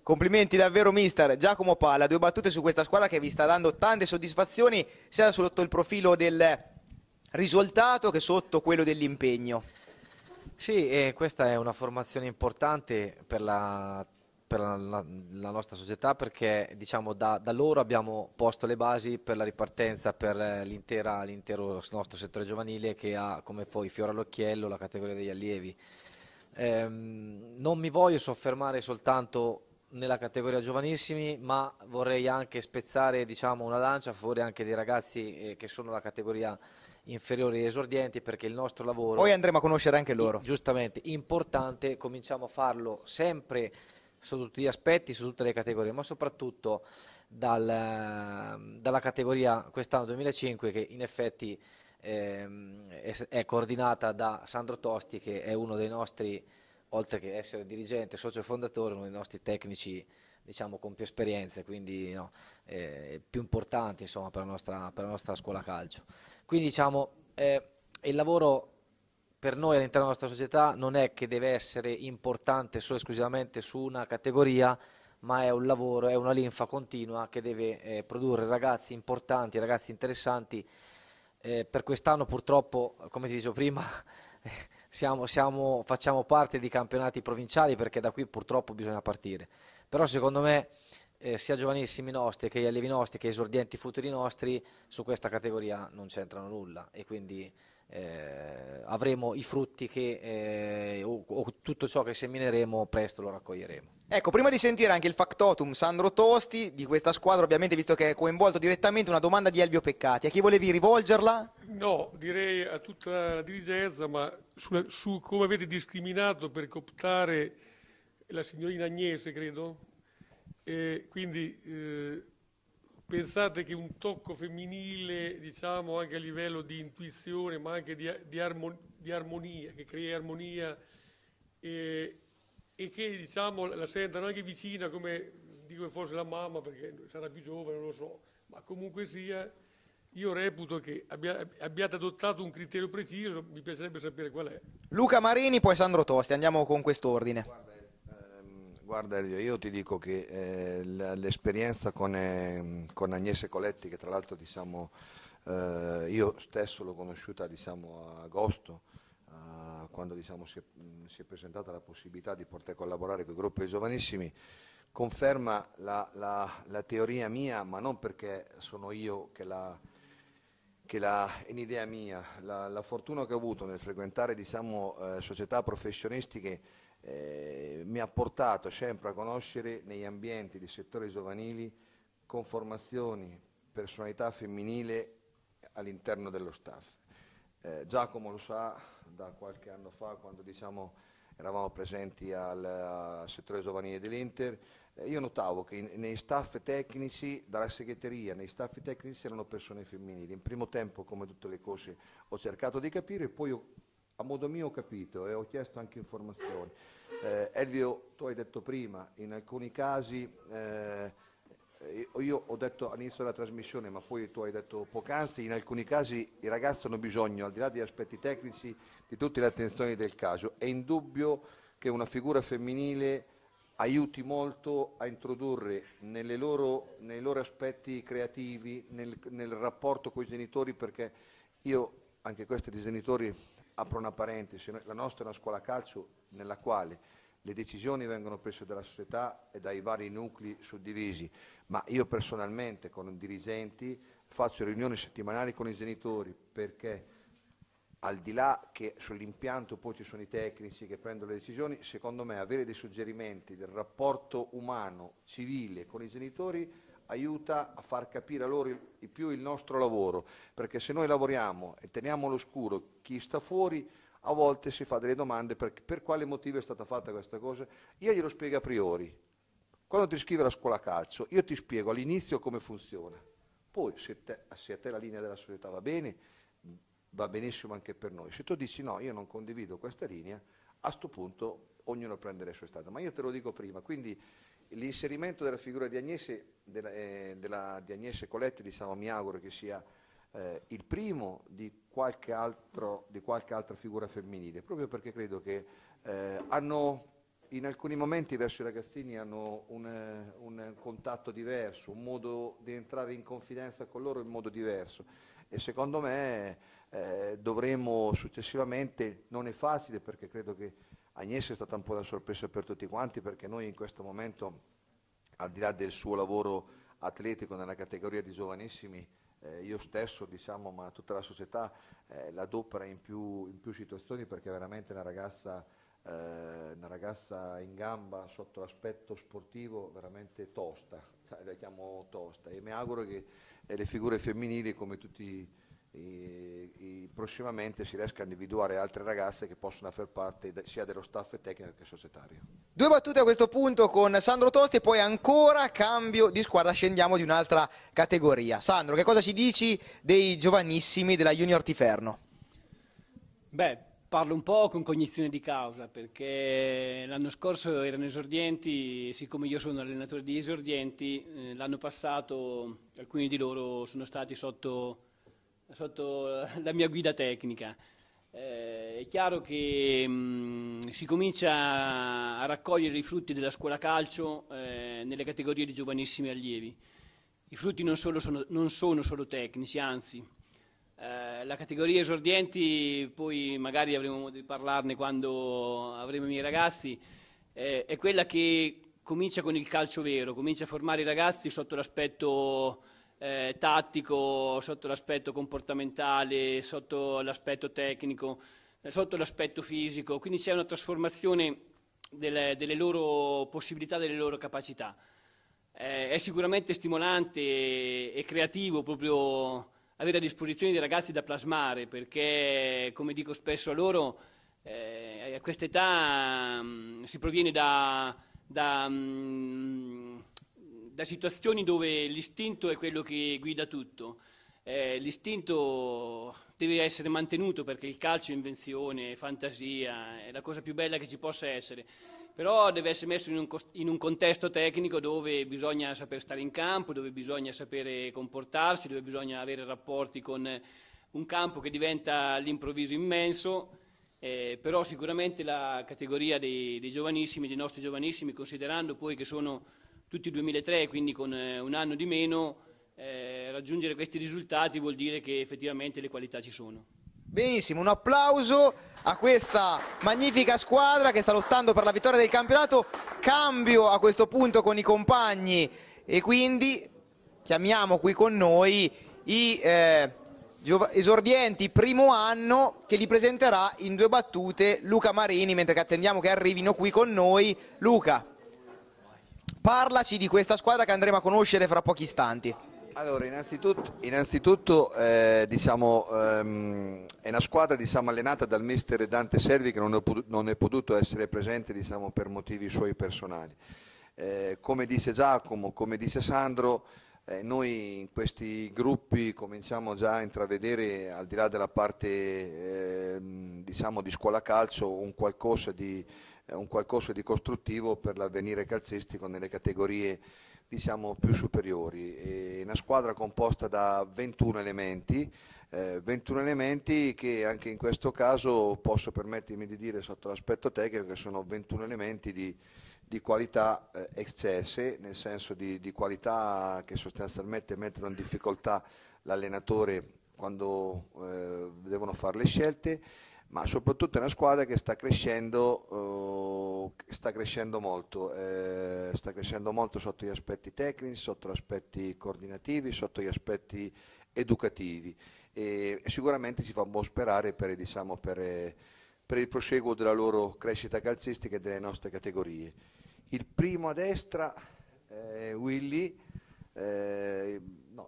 Complimenti davvero mister Giacomo Palla, due battute su questa squadra che vi sta dando tante soddisfazioni sia sotto il profilo del risultato che sotto quello dell'impegno. Sì, e questa è una formazione importante per la per la, la, la, nostra società perché diciamo, da, da, loro abbiamo posto le basi per la ripartenza per l'intero nostro settore giovanile che ha come poi fiore all'occhiello la categoria degli allievi. Ehm, non mi voglio soffermare soltanto nella categoria giovanissimi ma vorrei anche spezzare diciamo, una lancia a favore anche dei ragazzi eh, che sono la categoria inferiori e esordienti perché il nostro lavoro poi andremo a conoscere anche loro giustamente importante cominciamo a farlo sempre su tutti gli aspetti, su tutte le categorie, ma soprattutto dal, dalla categoria quest'anno 2005 che in effetti ehm, è, è, coordinata da Sandro Tosti che è uno dei nostri, oltre che essere dirigente, socio fondatore, uno dei nostri tecnici diciamo con più esperienze, quindi no, eh, più importanti insomma, per, la nostra, per la nostra scuola calcio. Quindi diciamo eh, il lavoro per noi all'interno della nostra società non è che deve essere importante solo esclusivamente su una categoria, ma è un lavoro, è una linfa continua che deve eh, produrre ragazzi importanti, ragazzi interessanti. Eh, per quest'anno purtroppo, come ti dicevo prima, siamo, siamo, facciamo parte di campionati provinciali perché da qui purtroppo bisogna partire. Però secondo me eh, sia giovanissimi nostri che gli allievi nostri che esordienti futuri nostri su questa categoria non c'entrano nulla e quindi eh, avremo i frutti che, eh, o, o, tutto ciò che semineremo presto lo raccoglieremo. Ecco, prima di sentire anche il factotum Sandro Tosti di questa squadra, ovviamente visto che è coinvolto direttamente, una domanda di Elvio Peccati. A chi volevi rivolgerla? No, direi a tutta la dirigenza, ma su, su come avete discriminato per cooptare la signorina Agnese, credo. E quindi eh, pensate che un tocco femminile, diciamo anche a livello di intuizione, ma anche di, di, armon- di armonia, che crea armonia e, e che diciamo, la sentano anche vicina come dico che fosse la mamma perché sarà più giovane, non lo so, ma comunque sia, io reputo che abbia, abbiate adottato un criterio preciso, mi piacerebbe sapere qual è. Luca Marini, poi Sandro Tosti, andiamo con quest'ordine. Guarda, Elio, io ti dico che eh, l'esperienza con, eh, con, Agnese Coletti, che tra l'altro diciamo, eh, io stesso l'ho conosciuta diciamo, a agosto, quando diciamo, si, è, si, è, presentata la possibilità di poter collaborare con i gruppi giovanissimi, conferma la, la, la, teoria mia, ma non perché sono io che la, che la, è un'idea mia, la, la, fortuna che ho avuto nel frequentare diciamo, eh, società professionistiche eh, mi ha portato sempre a conoscere negli ambienti di settori giovanili conformazioni, personalità femminile all'interno dello staff. Eh, Giacomo lo sa da qualche anno fa quando diciamo, eravamo presenti al, al settore giovanile dell'Inter, eh, io notavo che nei staff tecnici, dalla segreteria, nei staff tecnici erano persone femminili. In primo tempo, come tutte le cose, ho cercato di capire poi ho a modo mio ho capito e ho chiesto anche informazioni. Eh, Elvio, tu hai detto prima, in alcuni casi, eh, io ho detto all'inizio della trasmissione, ma poi tu hai detto poc'anzi, in alcuni casi i ragazzi hanno bisogno, al di là degli aspetti tecnici, di tutte le attenzioni del caso. È indubbio che una figura femminile aiuti molto a introdurre loro, nei loro aspetti creativi, nel, nel rapporto con i genitori, perché io, anche questi genitori, apro una parentesi, la nostra è una scuola calcio nella quale le decisioni vengono prese dalla società e dai vari nuclei suddivisi, ma io personalmente con i dirigenti faccio riunioni settimanali con i genitori perché al di là che sull'impianto poi ci sono i tecnici che prendono le decisioni, secondo me avere dei suggerimenti del rapporto umano, civile con i genitori aiuta a far capire a loro il più il nostro lavoro, perché se noi lavoriamo e teniamo all'oscuro chi sta fuori, a volte si fa delle domande per, per quale motivo è stata fatta questa cosa. Io glielo spiego a priori. Quando ti iscrivi alla scuola calcio, io ti spiego all'inizio come funziona. Poi, se, te, se a te la linea della società va bene, va benissimo anche per noi. Se tu dici no, io non condivido questa linea, a questo punto ognuno prende le sue strade. Ma io te lo dico prima, quindi L'inserimento della figura di Agnese, della, eh, della, di Agnese Coletti diciamo, mi auguro che sia eh, il primo di qualche, altro, di qualche, altra figura femminile, proprio perché credo che eh, hanno in alcuni momenti verso i ragazzini hanno un, un, contatto diverso, un modo di entrare in confidenza con loro in modo diverso. E secondo me eh, dovremo successivamente, non è facile perché credo che Agnese è stata un po' una sorpresa per tutti quanti perché noi in questo momento, al di là del suo lavoro atletico nella categoria di giovanissimi, eh, io stesso, diciamo, ma tutta la società eh, la adopera in più, in più, situazioni perché è veramente una ragazza, eh, una ragazza in gamba sotto l'aspetto sportivo veramente tosta, cioè, la chiamo tosta. E mi auguro che eh, le figure femminili come tutti e, e prossimamente si riesca a individuare altre ragazze che possono far parte de, sia dello staff tecnico che societario. Due battute a questo punto con Sandro Tosti e poi ancora cambio di squadra, scendiamo di un'altra categoria. Sandro, che cosa ci dici dei giovanissimi della Junior Tiferno? Beh, parlo un po' con cognizione di causa perché l'anno scorso erano esordienti, siccome io sono allenatore di esordienti, eh, l'anno passato alcuni di loro sono stati sotto sotto la mia guida tecnica. Eh, è chiaro che mh, mm, si comincia a raccogliere i frutti della scuola calcio eh, nelle categorie di giovanissimi allievi. I frutti non, sono, non sono solo tecnici, anzi, eh, la categoria esordienti, poi magari avremo modo di parlarne quando avremo i miei ragazzi, eh, è quella che comincia con il calcio vero, comincia a formare i ragazzi sotto l'aspetto eh, tattico, sotto l'aspetto comportamentale, sotto l'aspetto tecnico, eh, sotto l'aspetto fisico, quindi c'è una trasformazione delle, delle loro possibilità, delle loro capacità. Eh, è sicuramente stimolante e, e creativo proprio avere a disposizione dei ragazzi da plasmare, perché come dico spesso a loro, eh, a questa età mh, si proviene da, da, mh, da, situazioni dove l'istinto è quello che guida tutto. Eh, l'istinto deve essere mantenuto perché il calcio è invenzione, è fantasia, è la cosa più bella che ci possa essere però deve essere messo in un, in un, contesto tecnico dove bisogna saper stare in campo, dove bisogna sapere comportarsi, dove bisogna avere rapporti con un campo che diventa all'improvviso immenso, eh, però sicuramente la categoria dei, dei, giovanissimi, dei nostri giovanissimi, considerando poi che sono tutti 2003, quindi con eh, un anno di meno, eh, raggiungere questi risultati vuol dire che effettivamente le qualità ci sono. Benissimo, un applauso a questa magnifica squadra che sta lottando per la vittoria del campionato. Cambio a questo punto con i compagni e quindi chiamiamo qui con noi i eh, esordienti primo anno che li presenterà in due battute Luca Marini mentre che attendiamo che arrivino qui con noi. Luca, parlaci di questa squadra che andremo a conoscere fra pochi istanti. Allora, innanzitutto, innanzitutto eh, diciamo, ehm, è una squadra diciamo, allenata dal mister Dante Servi che non è, potuto, non è potuto essere presente diciamo, per motivi suoi personali. Eh, come dice Giacomo, come dice Sandro, eh, noi in questi gruppi cominciamo già a intravedere, al di là della parte ehm, diciamo, di scuola calcio, un qualcosa di, un qualcosa di costruttivo per l'avvenire calcistico nelle categorie diciamo, più superiori. È una squadra composta da 21 elementi, eh, 21 elementi che anche in questo caso posso permettermi di dire sotto l'aspetto tecnico che sono 21 elementi di, di qualità eh, eccesse, nel senso di, di, qualità che sostanzialmente mettono in difficoltà l'allenatore quando eh, devono fare le scelte ma soprattutto è una squadra che sta crescendo, uh, sta crescendo molto, eh, sta crescendo molto sotto gli aspetti tecnici, sotto gli aspetti coordinativi, sotto gli aspetti educativi e, e sicuramente ci fa buon sperare per, diciamo, per, per, il proseguo della loro crescita calcistica e delle nostre categorie. Il primo a destra, eh, Willy, eh,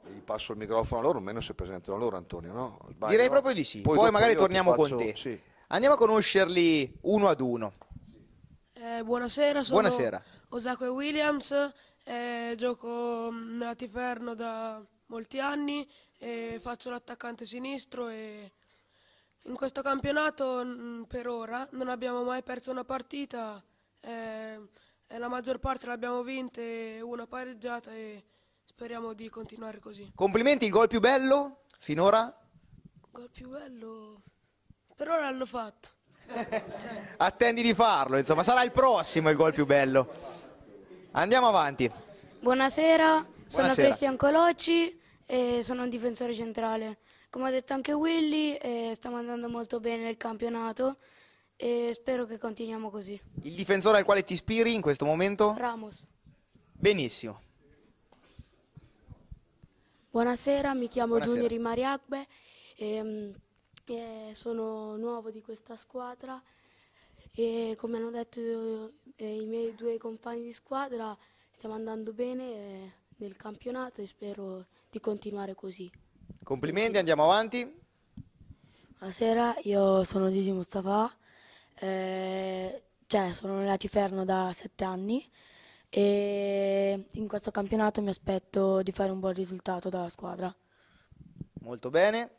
gli passo il microfono a loro, almeno se presentano loro Antonio, no? Sbaglio, Direi proprio di sì, poi, poi magari torniamo faccio, con te. Sì. Andiamo a conoscerli uno ad uno. Eh, buonasera, sono buonasera. Osako Williams, eh, gioco nella Tiferno da molti anni, e faccio l'attaccante sinistro e in questo campionato per ora non abbiamo mai perso una partita, eh, e la maggior parte l'abbiamo vinta e una pareggiata e Speriamo di continuare così. Complimenti, il gol più bello finora? Il gol più bello? Per ora l'ho fatto. Attendi di farlo, insomma, sarà il prossimo il gol più bello. Andiamo avanti. Buonasera, Buonasera. sono Cristian Colocci e sono un difensore centrale. Come ha detto anche Willy, eh, stiamo andando molto bene nel campionato e spero che continuiamo così. Il difensore al quale ti ispiri in questo momento? Ramos. Benissimo. Buonasera, mi chiamo Buonasera. Junior Mariacbe e, e, sono nuovo di questa squadra e come hanno detto eh, i miei due compagni di squadra stiamo andando bene eh, nel campionato e spero di continuare così. Complimenti, andiamo avanti. Buonasera, io sono Gigi Mustafa, eh, cioè sono nella Tiferno da sette anni e in questo campionato mi aspetto di fare un buon risultato dalla squadra. Molto bene.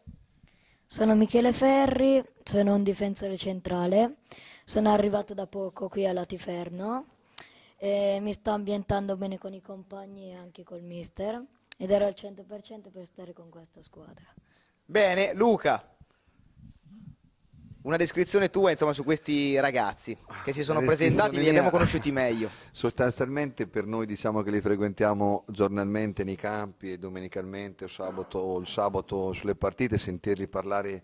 Sono Michele Ferri, sono un difensore centrale, sono arrivato da poco qui a Latiferno e mi sto ambientando bene con i compagni e anche col mister ed ero al 100% per stare con questa squadra. Bene, Luca una descrizione tua insomma, su questi ragazzi che si sono presentati, li abbiamo conosciuti meglio. Sostanzialmente per noi diciamo che li frequentiamo giornalmente nei campi e domenicalmente o, sabato, o il sabato sulle partite, sentirli parlare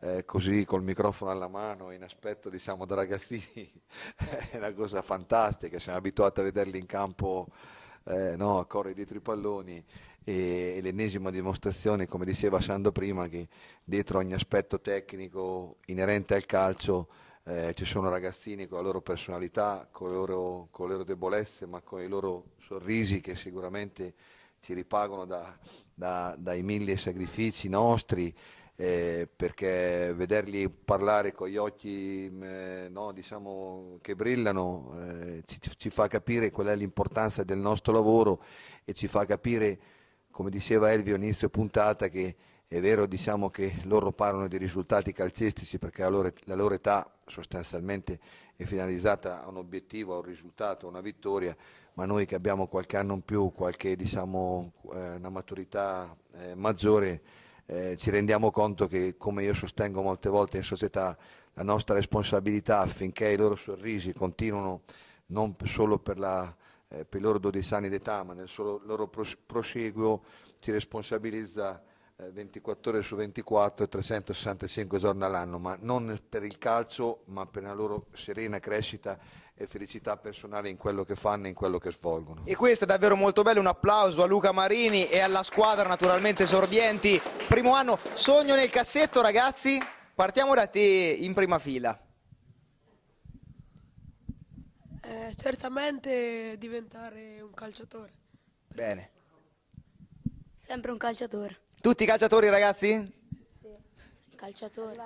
eh, così col microfono alla mano in aspetto diciamo da ragazzini è una cosa fantastica, siamo abituati a vederli in campo eh, no, a correre dietro i palloni e, l'ennesima dimostrazione, come diceva Sando prima, che dietro ogni aspetto tecnico inerente al calcio eh, ci sono ragazzini con la loro personalità, con le loro, con le loro debolezze, ma con i loro sorrisi che sicuramente ci ripagano da, da, dai mille sacrifici nostri eh, perché vederli parlare con gli occhi mm, eh, no, diciamo, che brillano eh, ci, ci, fa capire qual è l'importanza del nostro lavoro e ci fa capire, come diceva Elvio inizio puntata, che è vero diciamo, che loro parlano di risultati calcistici perché la loro, la loro età sostanzialmente è finalizzata a un obiettivo, a un risultato, a una vittoria, ma noi che abbiamo qualche anno in più, qualche, diciamo, eh, una maturità eh, maggiore, eh, ci rendiamo conto che, come io sostengo molte volte in società, la nostra responsabilità affinché i loro sorrisi continuino non solo per, la, eh, per i loro 12 anni d'età, ma nel solo, loro proseguo, ci responsabilizza 24 eh, ore su 24 e 365 giorni all'anno, ma non per il calcio, ma per la loro serena crescita e felicità personale in quello che fanno e in quello che svolgono. E questo è davvero molto bello, un applauso a Luca Marini e alla squadra naturalmente esordienti. Primo anno, sogno nel cassetto ragazzi, partiamo da te in prima fila. Eh, certamente diventare un calciatore. Bene. Sempre un calciatore. Tutti calciatori ragazzi? Sì, calciatore.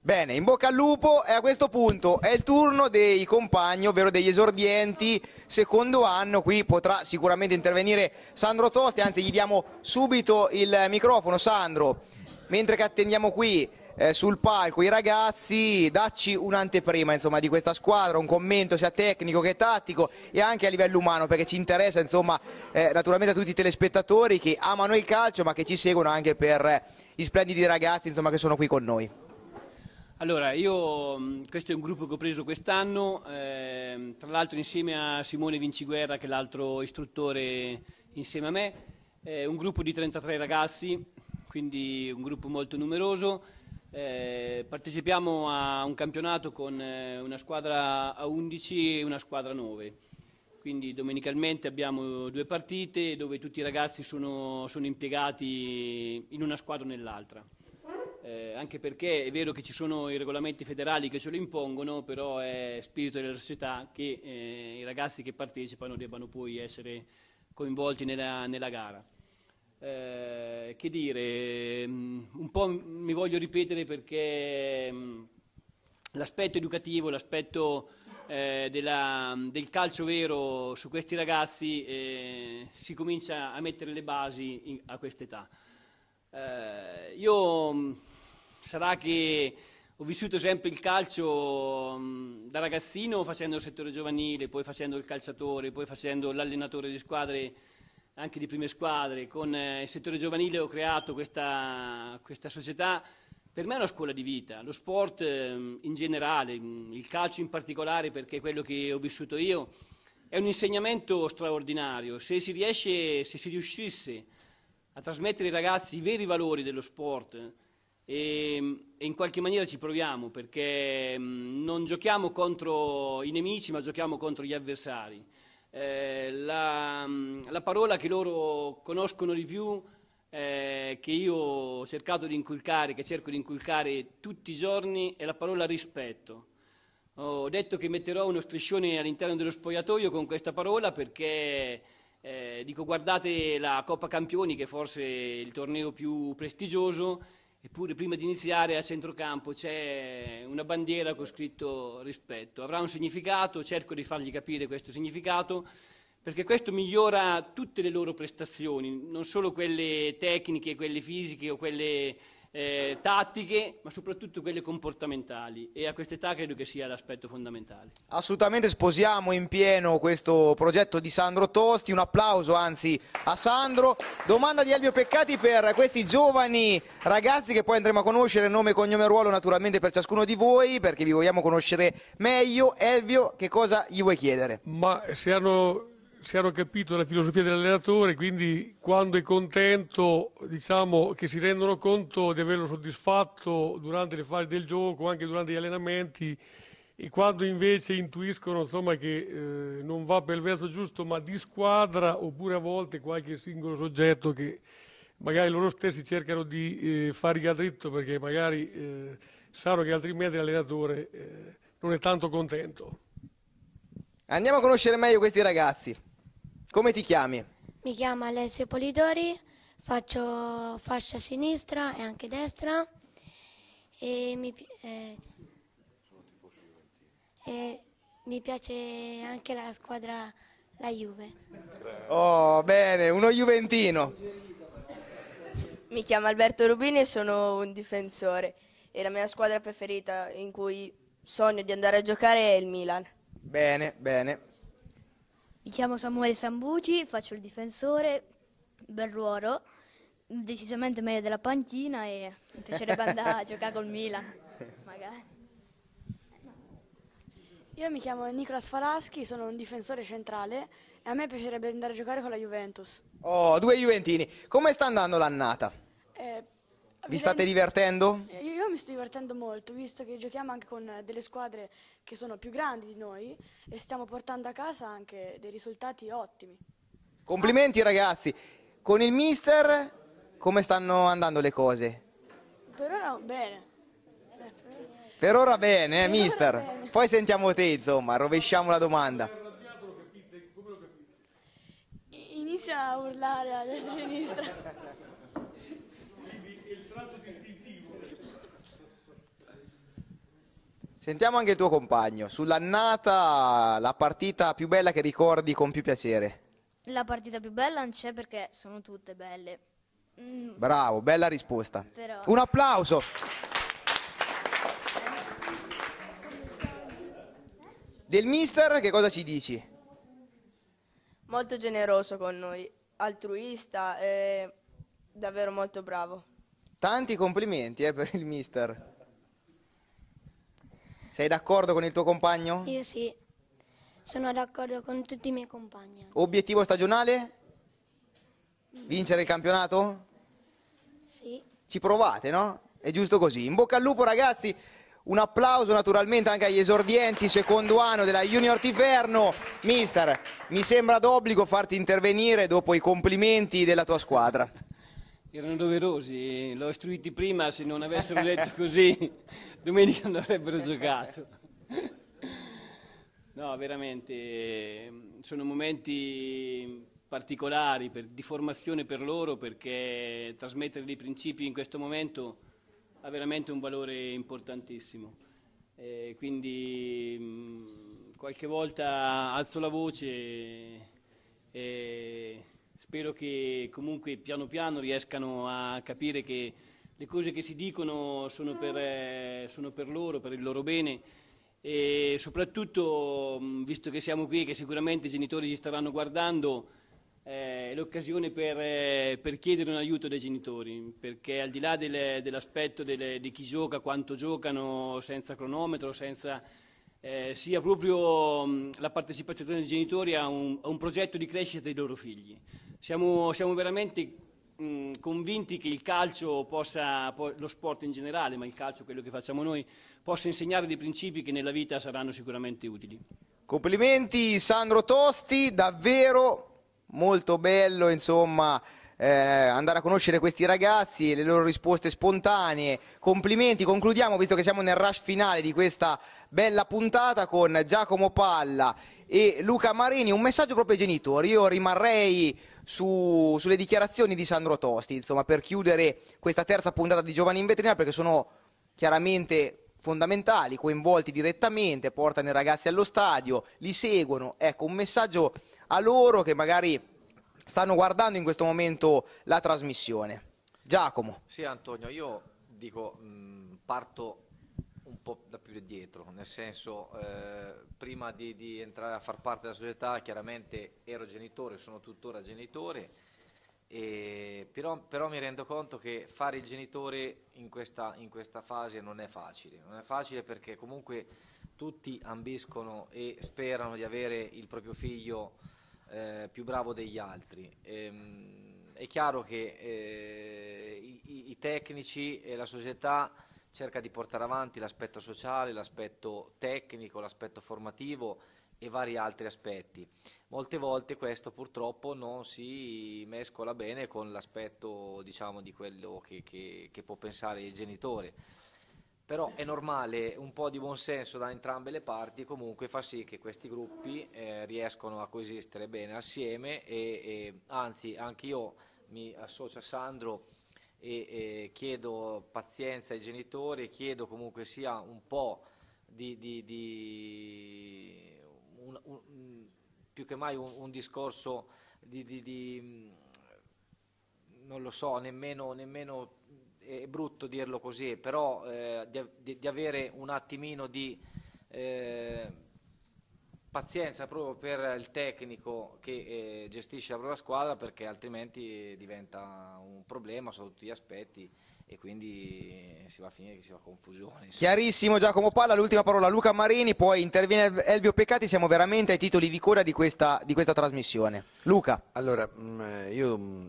Bene, in bocca al lupo e a questo punto è il turno dei compagni, ovvero degli esordienti, secondo anno, qui potrà sicuramente intervenire Sandro Tosti, anzi gli diamo subito il microfono. Sandro, mentre che attendiamo qui eh, sul palco i ragazzi, dacci un'anteprima insomma, di questa squadra, un commento sia tecnico che tattico e anche a livello umano perché ci interessa insomma, eh, naturalmente a tutti i telespettatori che amano il calcio ma che ci seguono anche per eh, gli splendidi ragazzi insomma, che sono qui con noi. Allora, io, mm, questo è un gruppo che ho preso quest'anno, eh, tra l'altro insieme a Simone Vinciguerra, che è l'altro istruttore insieme a me, è un gruppo di 33 ragazzi, quindi un gruppo molto numeroso. Eh, partecipiamo a un campionato con eh, una squadra a 11 e una squadra a 9. Quindi domenicalmente abbiamo due partite dove tutti i ragazzi sono, sono impiegati in una squadra o nell'altra eh, anche perché è vero che ci sono i regolamenti federali che ce lo impongono, però è spirito della società che eh, i ragazzi che partecipano debbano poi essere coinvolti nella, nella gara. Eh, che dire, mm, un po' mi voglio ripetere perché mm, l'aspetto educativo, l'aspetto eh, della, del calcio vero su questi ragazzi eh, si comincia a mettere le basi in, a quest'età. Eh, io mm, sarà che ho vissuto sempre il calcio da ragazzino facendo il settore giovanile, poi facendo il calciatore, poi facendo l'allenatore di squadre, anche di prime squadre. Con eh, il settore giovanile ho creato questa, questa, società. Per me è una scuola di vita, lo sport eh, in generale, il calcio in particolare perché è quello che ho vissuto io, è un insegnamento straordinario. Se si riesce, se si riuscisse a trasmettere ai ragazzi i veri valori dello sport, e, e, in qualche maniera ci proviamo perché mh, non giochiamo contro i nemici ma giochiamo contro gli avversari. Eh, la, la, parola che loro conoscono di più, eh, che io ho cercato di inculcare, che cerco di inculcare tutti i giorni, è la parola rispetto. Ho detto che metterò uno striscione all'interno dello spogliatoio con questa parola perché eh, dico guardate la Coppa Campioni che forse è il torneo più prestigioso Eppure prima di iniziare a centrocampo c'è una bandiera con scritto rispetto. Avrà un significato, cerco di fargli capire questo significato, perché questo migliora tutte le loro prestazioni, non solo quelle tecniche, quelle fisiche o quelle eh, tattiche, ma soprattutto quelle comportamentali e a quest'età credo che sia l'aspetto fondamentale. Assolutamente sposiamo in pieno questo progetto di Sandro Tosti, un applauso anzi a Sandro. Domanda di Elvio Peccati per questi giovani ragazzi che poi andremo a conoscere nome, cognome e ruolo naturalmente per ciascuno di voi perché vi vogliamo conoscere meglio. Elvio, che cosa gli vuoi chiedere? Ma se hanno si hanno capito la filosofia dell'allenatore, quindi quando è contento, diciamo che si rendono conto di averlo soddisfatto durante le fasi del gioco, anche durante gli allenamenti, e quando invece intuiscono insomma, che eh, non va per il verso giusto, ma di squadra, oppure a volte qualche singolo soggetto che magari loro stessi cercano di eh, far riga dritto perché magari eh, sanno che altrimenti l'allenatore eh, non è tanto contento. Andiamo a conoscere meglio questi ragazzi. Come ti chiami? Mi chiamo Alessio Polidori, faccio fascia sinistra e anche destra e mi, eh, e mi piace anche la squadra, la Juve. Oh, bene, uno Juventino. Mi chiamo Alberto Rubini e sono un difensore e la mia squadra preferita in cui sogno di andare a giocare è il Milan. Bene, bene. Mi chiamo Samuele Sambuci, faccio il difensore, bel ruolo, decisamente meglio della panchina e mi piacerebbe andare a giocare col Milan, magari. Io mi chiamo Nicolas Falaschi, sono un difensore centrale e a me piacerebbe andare a giocare con la Juventus. Oh, due Juventini. Come sta andando l'annata? Eh, Vi state divertendo? eh, Io mi sto divertendo molto, visto che giochiamo anche con eh, delle squadre che sono più grandi di noi e stiamo portando a casa anche dei risultati ottimi. Complimenti ragazzi. Con il mister come stanno andando le cose? Per ora bene. Per ora bene, eh, mister. Poi sentiamo te, insomma, rovesciamo la domanda. Inizia a urlare a destra e a sinistra. Sentiamo anche il tuo compagno. Sull'annata, la partita più bella che ricordi con più piacere. La partita più bella non c'è perché sono tutte belle. Mm, Bravo, bella risposta. Però- Un applauso. Del mister che cosa ci dici? Molto generoso con noi, altruista e davvero molto bravo. Tanti complimenti eh, per il mister. Sei d'accordo con il tuo compagno? Io sì, sono d'accordo con tutti i miei compagni. Obiettivo stagionale? Vincere il campionato? Sì. Ci provate, no? È giusto così. In bocca al lupo ragazzi, un applauso naturalmente anche agli esordienti secondo anno della Junior Tiferno. Mister, mi sembra d'obbligo farti intervenire dopo i complimenti della tua squadra. Erano doverosi, l'ho istruiti prima, se non avessero detto così domenica non avrebbero giocato. No, veramente, sono momenti particolari per- di formazione per loro perché trasmettere dei principi in questo momento ha veramente un valore importantissimo. Eh, quindi mh, qualche volta alzo la voce e spero che comunque piano piano riescano a capire che le cose che si dicono sono per, eh, sono per loro, per il loro bene e soprattutto, mh, visto che siamo qui e che sicuramente i genitori ci staranno guardando, eh, è l'occasione per, eh, per chiedere un aiuto dai genitori, perché al di là del- dell'aspetto delle- di chi gioca, quanto giocano senza cronometro, senza, eh, sia proprio mh, la partecipazione dei genitori a un, a un progetto di crescita dei loro figli. Siamo, siamo veramente convinti che il calcio possa, po- lo sport in generale, ma il calcio, quello che facciamo noi, possa insegnare dei principi che nella vita saranno sicuramente utili. Complimenti Sandro Tosti, davvero molto bello insomma eh, andare a conoscere questi ragazzi, le loro risposte spontanee. Complimenti, concludiamo visto che siamo nel rush finale di questa bella puntata con Giacomo Palla e Luca Marini, un messaggio proprio ai genitori. Io rimarrei su- sulle dichiarazioni di Sandro Tosti, insomma, per chiudere questa terza puntata di Giovani in Vetrina perché sono chiaramente fondamentali, coinvolti direttamente, portano i ragazzi allo stadio, li seguono. Ecco, un messaggio a loro che magari stanno guardando in questo momento la trasmissione. Giacomo. Sì Antonio, io dico, mh, parto po' da più dietro, nel senso, eh, prima di, di entrare a far parte della società, chiaramente ero genitore, sono tuttora genitore, e però, però mi rendo conto che fare il genitore in questa, in questa fase non è facile, non è facile perché comunque tutti ambiscono e sperano di avere il proprio figlio eh, più bravo degli altri. Ehm, è chiaro che eh, i, i tecnici e la società cerca di portare avanti l'aspetto sociale, l'aspetto tecnico, l'aspetto formativo e vari altri aspetti. Molte volte questo purtroppo non si mescola bene con l'aspetto diciamo, di quello che, che, che può pensare il genitore però è normale un po' di buonsenso da entrambe le parti comunque fa sì che questi gruppi eh, riescono a coesistere bene assieme e, e, anzi anche io mi associo a Sandro e, e, chiedo pazienza ai genitori chiedo comunque sia un po' di, di, di un, un, più che mai un, un discorso di, di, non lo so nemmeno, nemmeno è brutto dirlo così, però eh, di, avere un attimino di eh, pazienza proprio per il tecnico che eh, gestisce la propria squadra perché altrimenti diventa un problema sotto tutti gli aspetti e quindi si va a finire che si va a confusione. Insomma. Chiarissimo Giacomo Palla, l'ultima parola Luca Marini, poi interviene Elvio Peccati, siamo veramente ai titoli di coda di questa, di questa trasmissione. Luca. Allora, mm, io mm,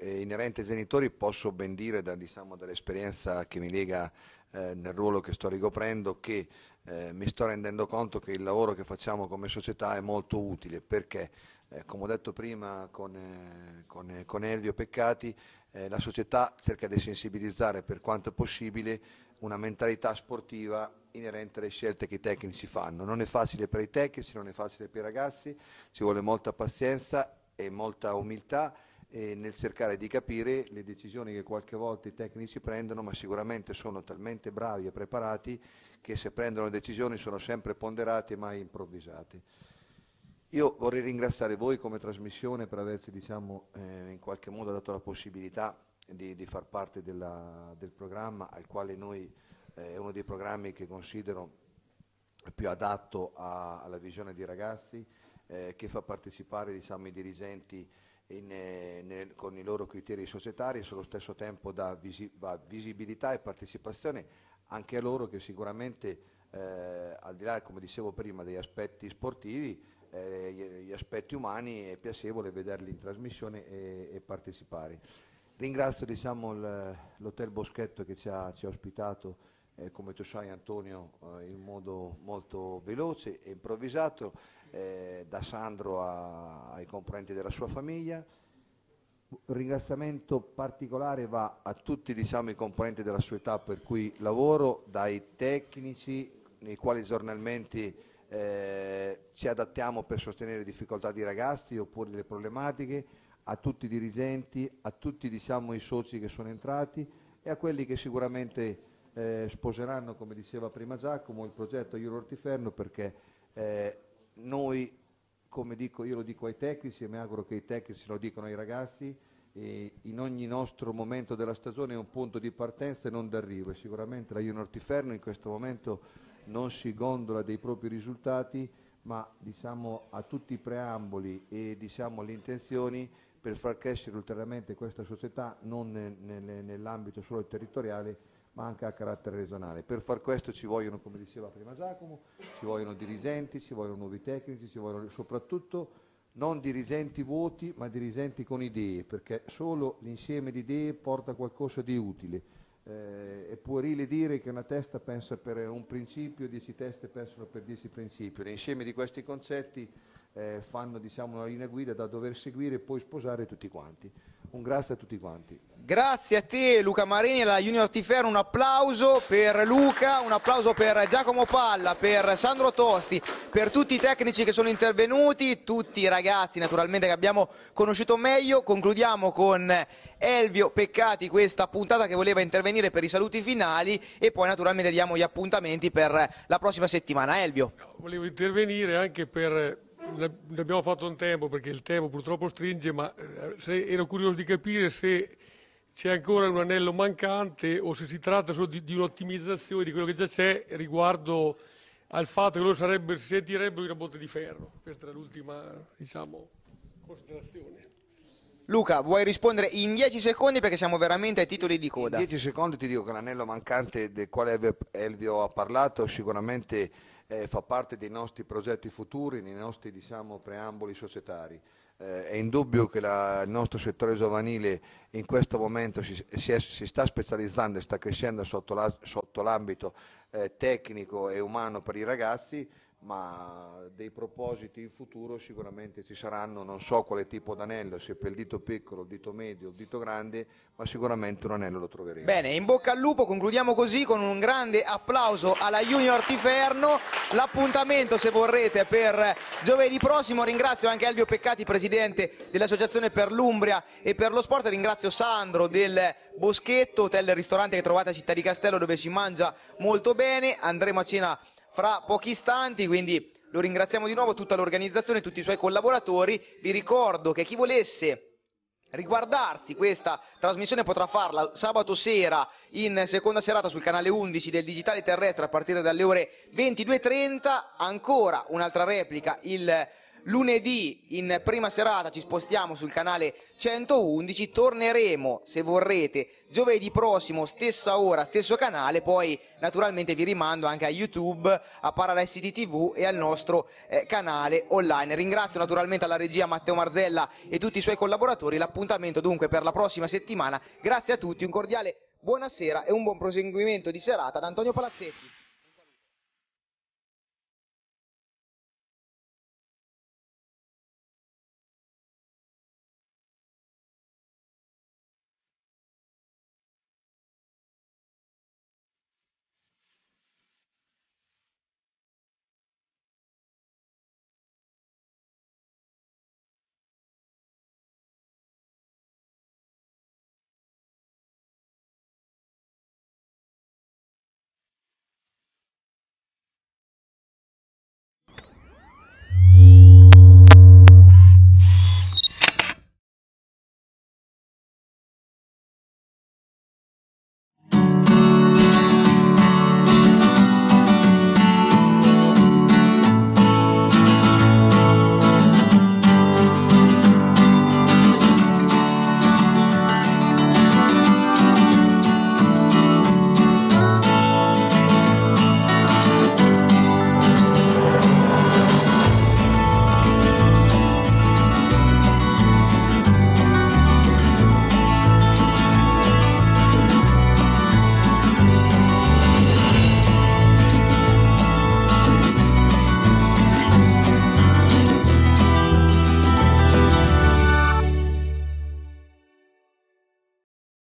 inerente ai genitori posso ben dire da, diciamo, dall'esperienza che mi lega eh, nel ruolo che sto ricoprendo che eh, mi sto rendendo conto che il lavoro che facciamo come società è molto utile perché, eh, come ho detto prima con, eh, con, eh, con Elvio Peccati, eh, la società cerca di sensibilizzare per quanto possibile una mentalità sportiva inerente alle scelte che i tecnici fanno. Non è facile per i tecnici, non è facile per i ragazzi, ci vuole molta pazienza e molta umiltà eh, nel cercare di capire le decisioni che qualche volta i tecnici prendono, ma sicuramente sono talmente bravi e preparati che se prendono decisioni sono sempre ponderate e mai improvvisate. Io vorrei ringraziare voi come trasmissione per averci diciamo, eh, in qualche modo dato la possibilità di, di far parte della, del programma, al quale noi eh, è uno dei programmi che considero più adatto a, alla visione dei ragazzi, eh, che fa partecipare diciamo, i dirigenti in, eh, nel, con i loro criteri societari e sullo stesso tempo dà visi, visibilità e partecipazione anche a loro che sicuramente eh, al di là, come dicevo prima, degli aspetti sportivi, eh, gli, gli, aspetti umani è piacevole vederli in trasmissione e, e partecipare. Ringrazio diciamo, l'Hotel Boschetto che ci ha, ci ha ospitato, eh, come tu sai Antonio, eh, in modo molto veloce e improvvisato eh, da Sandro a, ai componenti della sua famiglia. Un ringraziamento particolare va a tutti diciamo, i componenti della sua età per cui lavoro, dai tecnici nei quali giornalmente eh, ci adattiamo per sostenere difficoltà dei ragazzi oppure le problematiche, a tutti i dirigenti, a tutti diciamo, i soci che sono entrati e a quelli che sicuramente eh, sposeranno, come diceva prima Giacomo, il progetto Euro Ortiferno perché eh, noi, come dico, io lo dico ai tecnici e mi auguro che i tecnici lo dicano ai ragazzi, in ogni nostro momento della stagione è un punto di partenza e non d'arrivo. E sicuramente la Junior Tiferno in questo momento non si gondola dei propri risultati ma diciamo, ha tutti i preamboli e diciamo, le intenzioni per far crescere ulteriormente questa società non nell'ambito solo territoriale ma anche a carattere regionale. Per far questo ci vogliono, come diceva prima Giacomo, ci vogliono dirigenti, ci vogliono nuovi tecnici, ci vogliono soprattutto non dirigenti vuoti, ma dirigenti con idee, perché solo l'insieme di idee porta qualcosa di utile. Eh, è puerile dire che una testa pensa per un principio, dieci teste pensano per dieci principi. L'insieme di questi concetti eh, fanno diciamo, una linea guida da dover seguire e poi sposare tutti quanti. Un grazie a tutti quanti. Grazie a te Luca Marini e alla Junior Tifer, un applauso per Luca, un applauso per Giacomo Palla, per Sandro Tosti, per tutti i tecnici che sono intervenuti, tutti i ragazzi naturalmente che abbiamo conosciuto meglio. Concludiamo con Elvio Peccati questa puntata che voleva intervenire per i saluti finali e poi naturalmente diamo gli appuntamenti per la prossima settimana. Elvio. Volevo intervenire anche per ne abbiamo fatto un tempo perché il tempo purtroppo stringe, ma eh, ero curioso di capire se c'è ancora un anello mancante o se si tratta solo di, di un'ottimizzazione di quello che già c'è riguardo al fatto che loro sarebbe, si sentirebbero in una botte di ferro. Questa è l'ultima diciamo, considerazione. Luca, vuoi rispondere in 10 secondi perché siamo veramente ai titoli di coda? In 10 secondi ti dico che l'anello mancante del quale Elvio ha parlato sicuramente eh, fa parte dei nostri progetti futuri, nei nostri diciamo, preamboli societari. Eh, è indubbio che la, il nostro settore giovanile in questo momento si, si, è, si sta specializzando e sta crescendo sotto, la, l'ambito eh, tecnico e umano per i ragazzi, ma dei propositi in futuro sicuramente ci saranno, non so quale tipo d'anello, se per il dito piccolo, il dito medio, il dito grande, ma sicuramente un anello lo troveremo. Bene, in bocca al lupo, concludiamo così con un grande applauso alla Junior Tiferno, l'appuntamento se vorrete per giovedì prossimo, ringrazio anche Elvio Peccati, presidente dell'Associazione per l'Umbria e per lo Sport, ringrazio Sandro del Boschetto, hotel e ristorante che trovate a Città di Castello dove si mangia molto bene, andremo a cena fra pochi istanti, quindi lo ringraziamo di nuovo, tutta l'organizzazione, tutti i suoi collaboratori. Vi ricordo che chi volesse riguardarsi questa trasmissione potrà farla sabato sera in seconda serata sul canale 11 del Digitale Terrestre a partire dalle ore 22.30, ancora un'altra replica il lunedì in prima serata ci spostiamo sul canale 111, torneremo se vorrete giovedì prossimo, stessa ora, stesso canale, poi naturalmente vi rimando anche a YouTube, a Paradise City TV e al nostro eh, canale online. Ringrazio naturalmente alla regia Matteo Marzella e tutti i suoi collaboratori, l'appuntamento dunque per la prossima settimana, grazie a tutti, un cordiale buonasera e un buon proseguimento di serata da Antonio Palazzetti.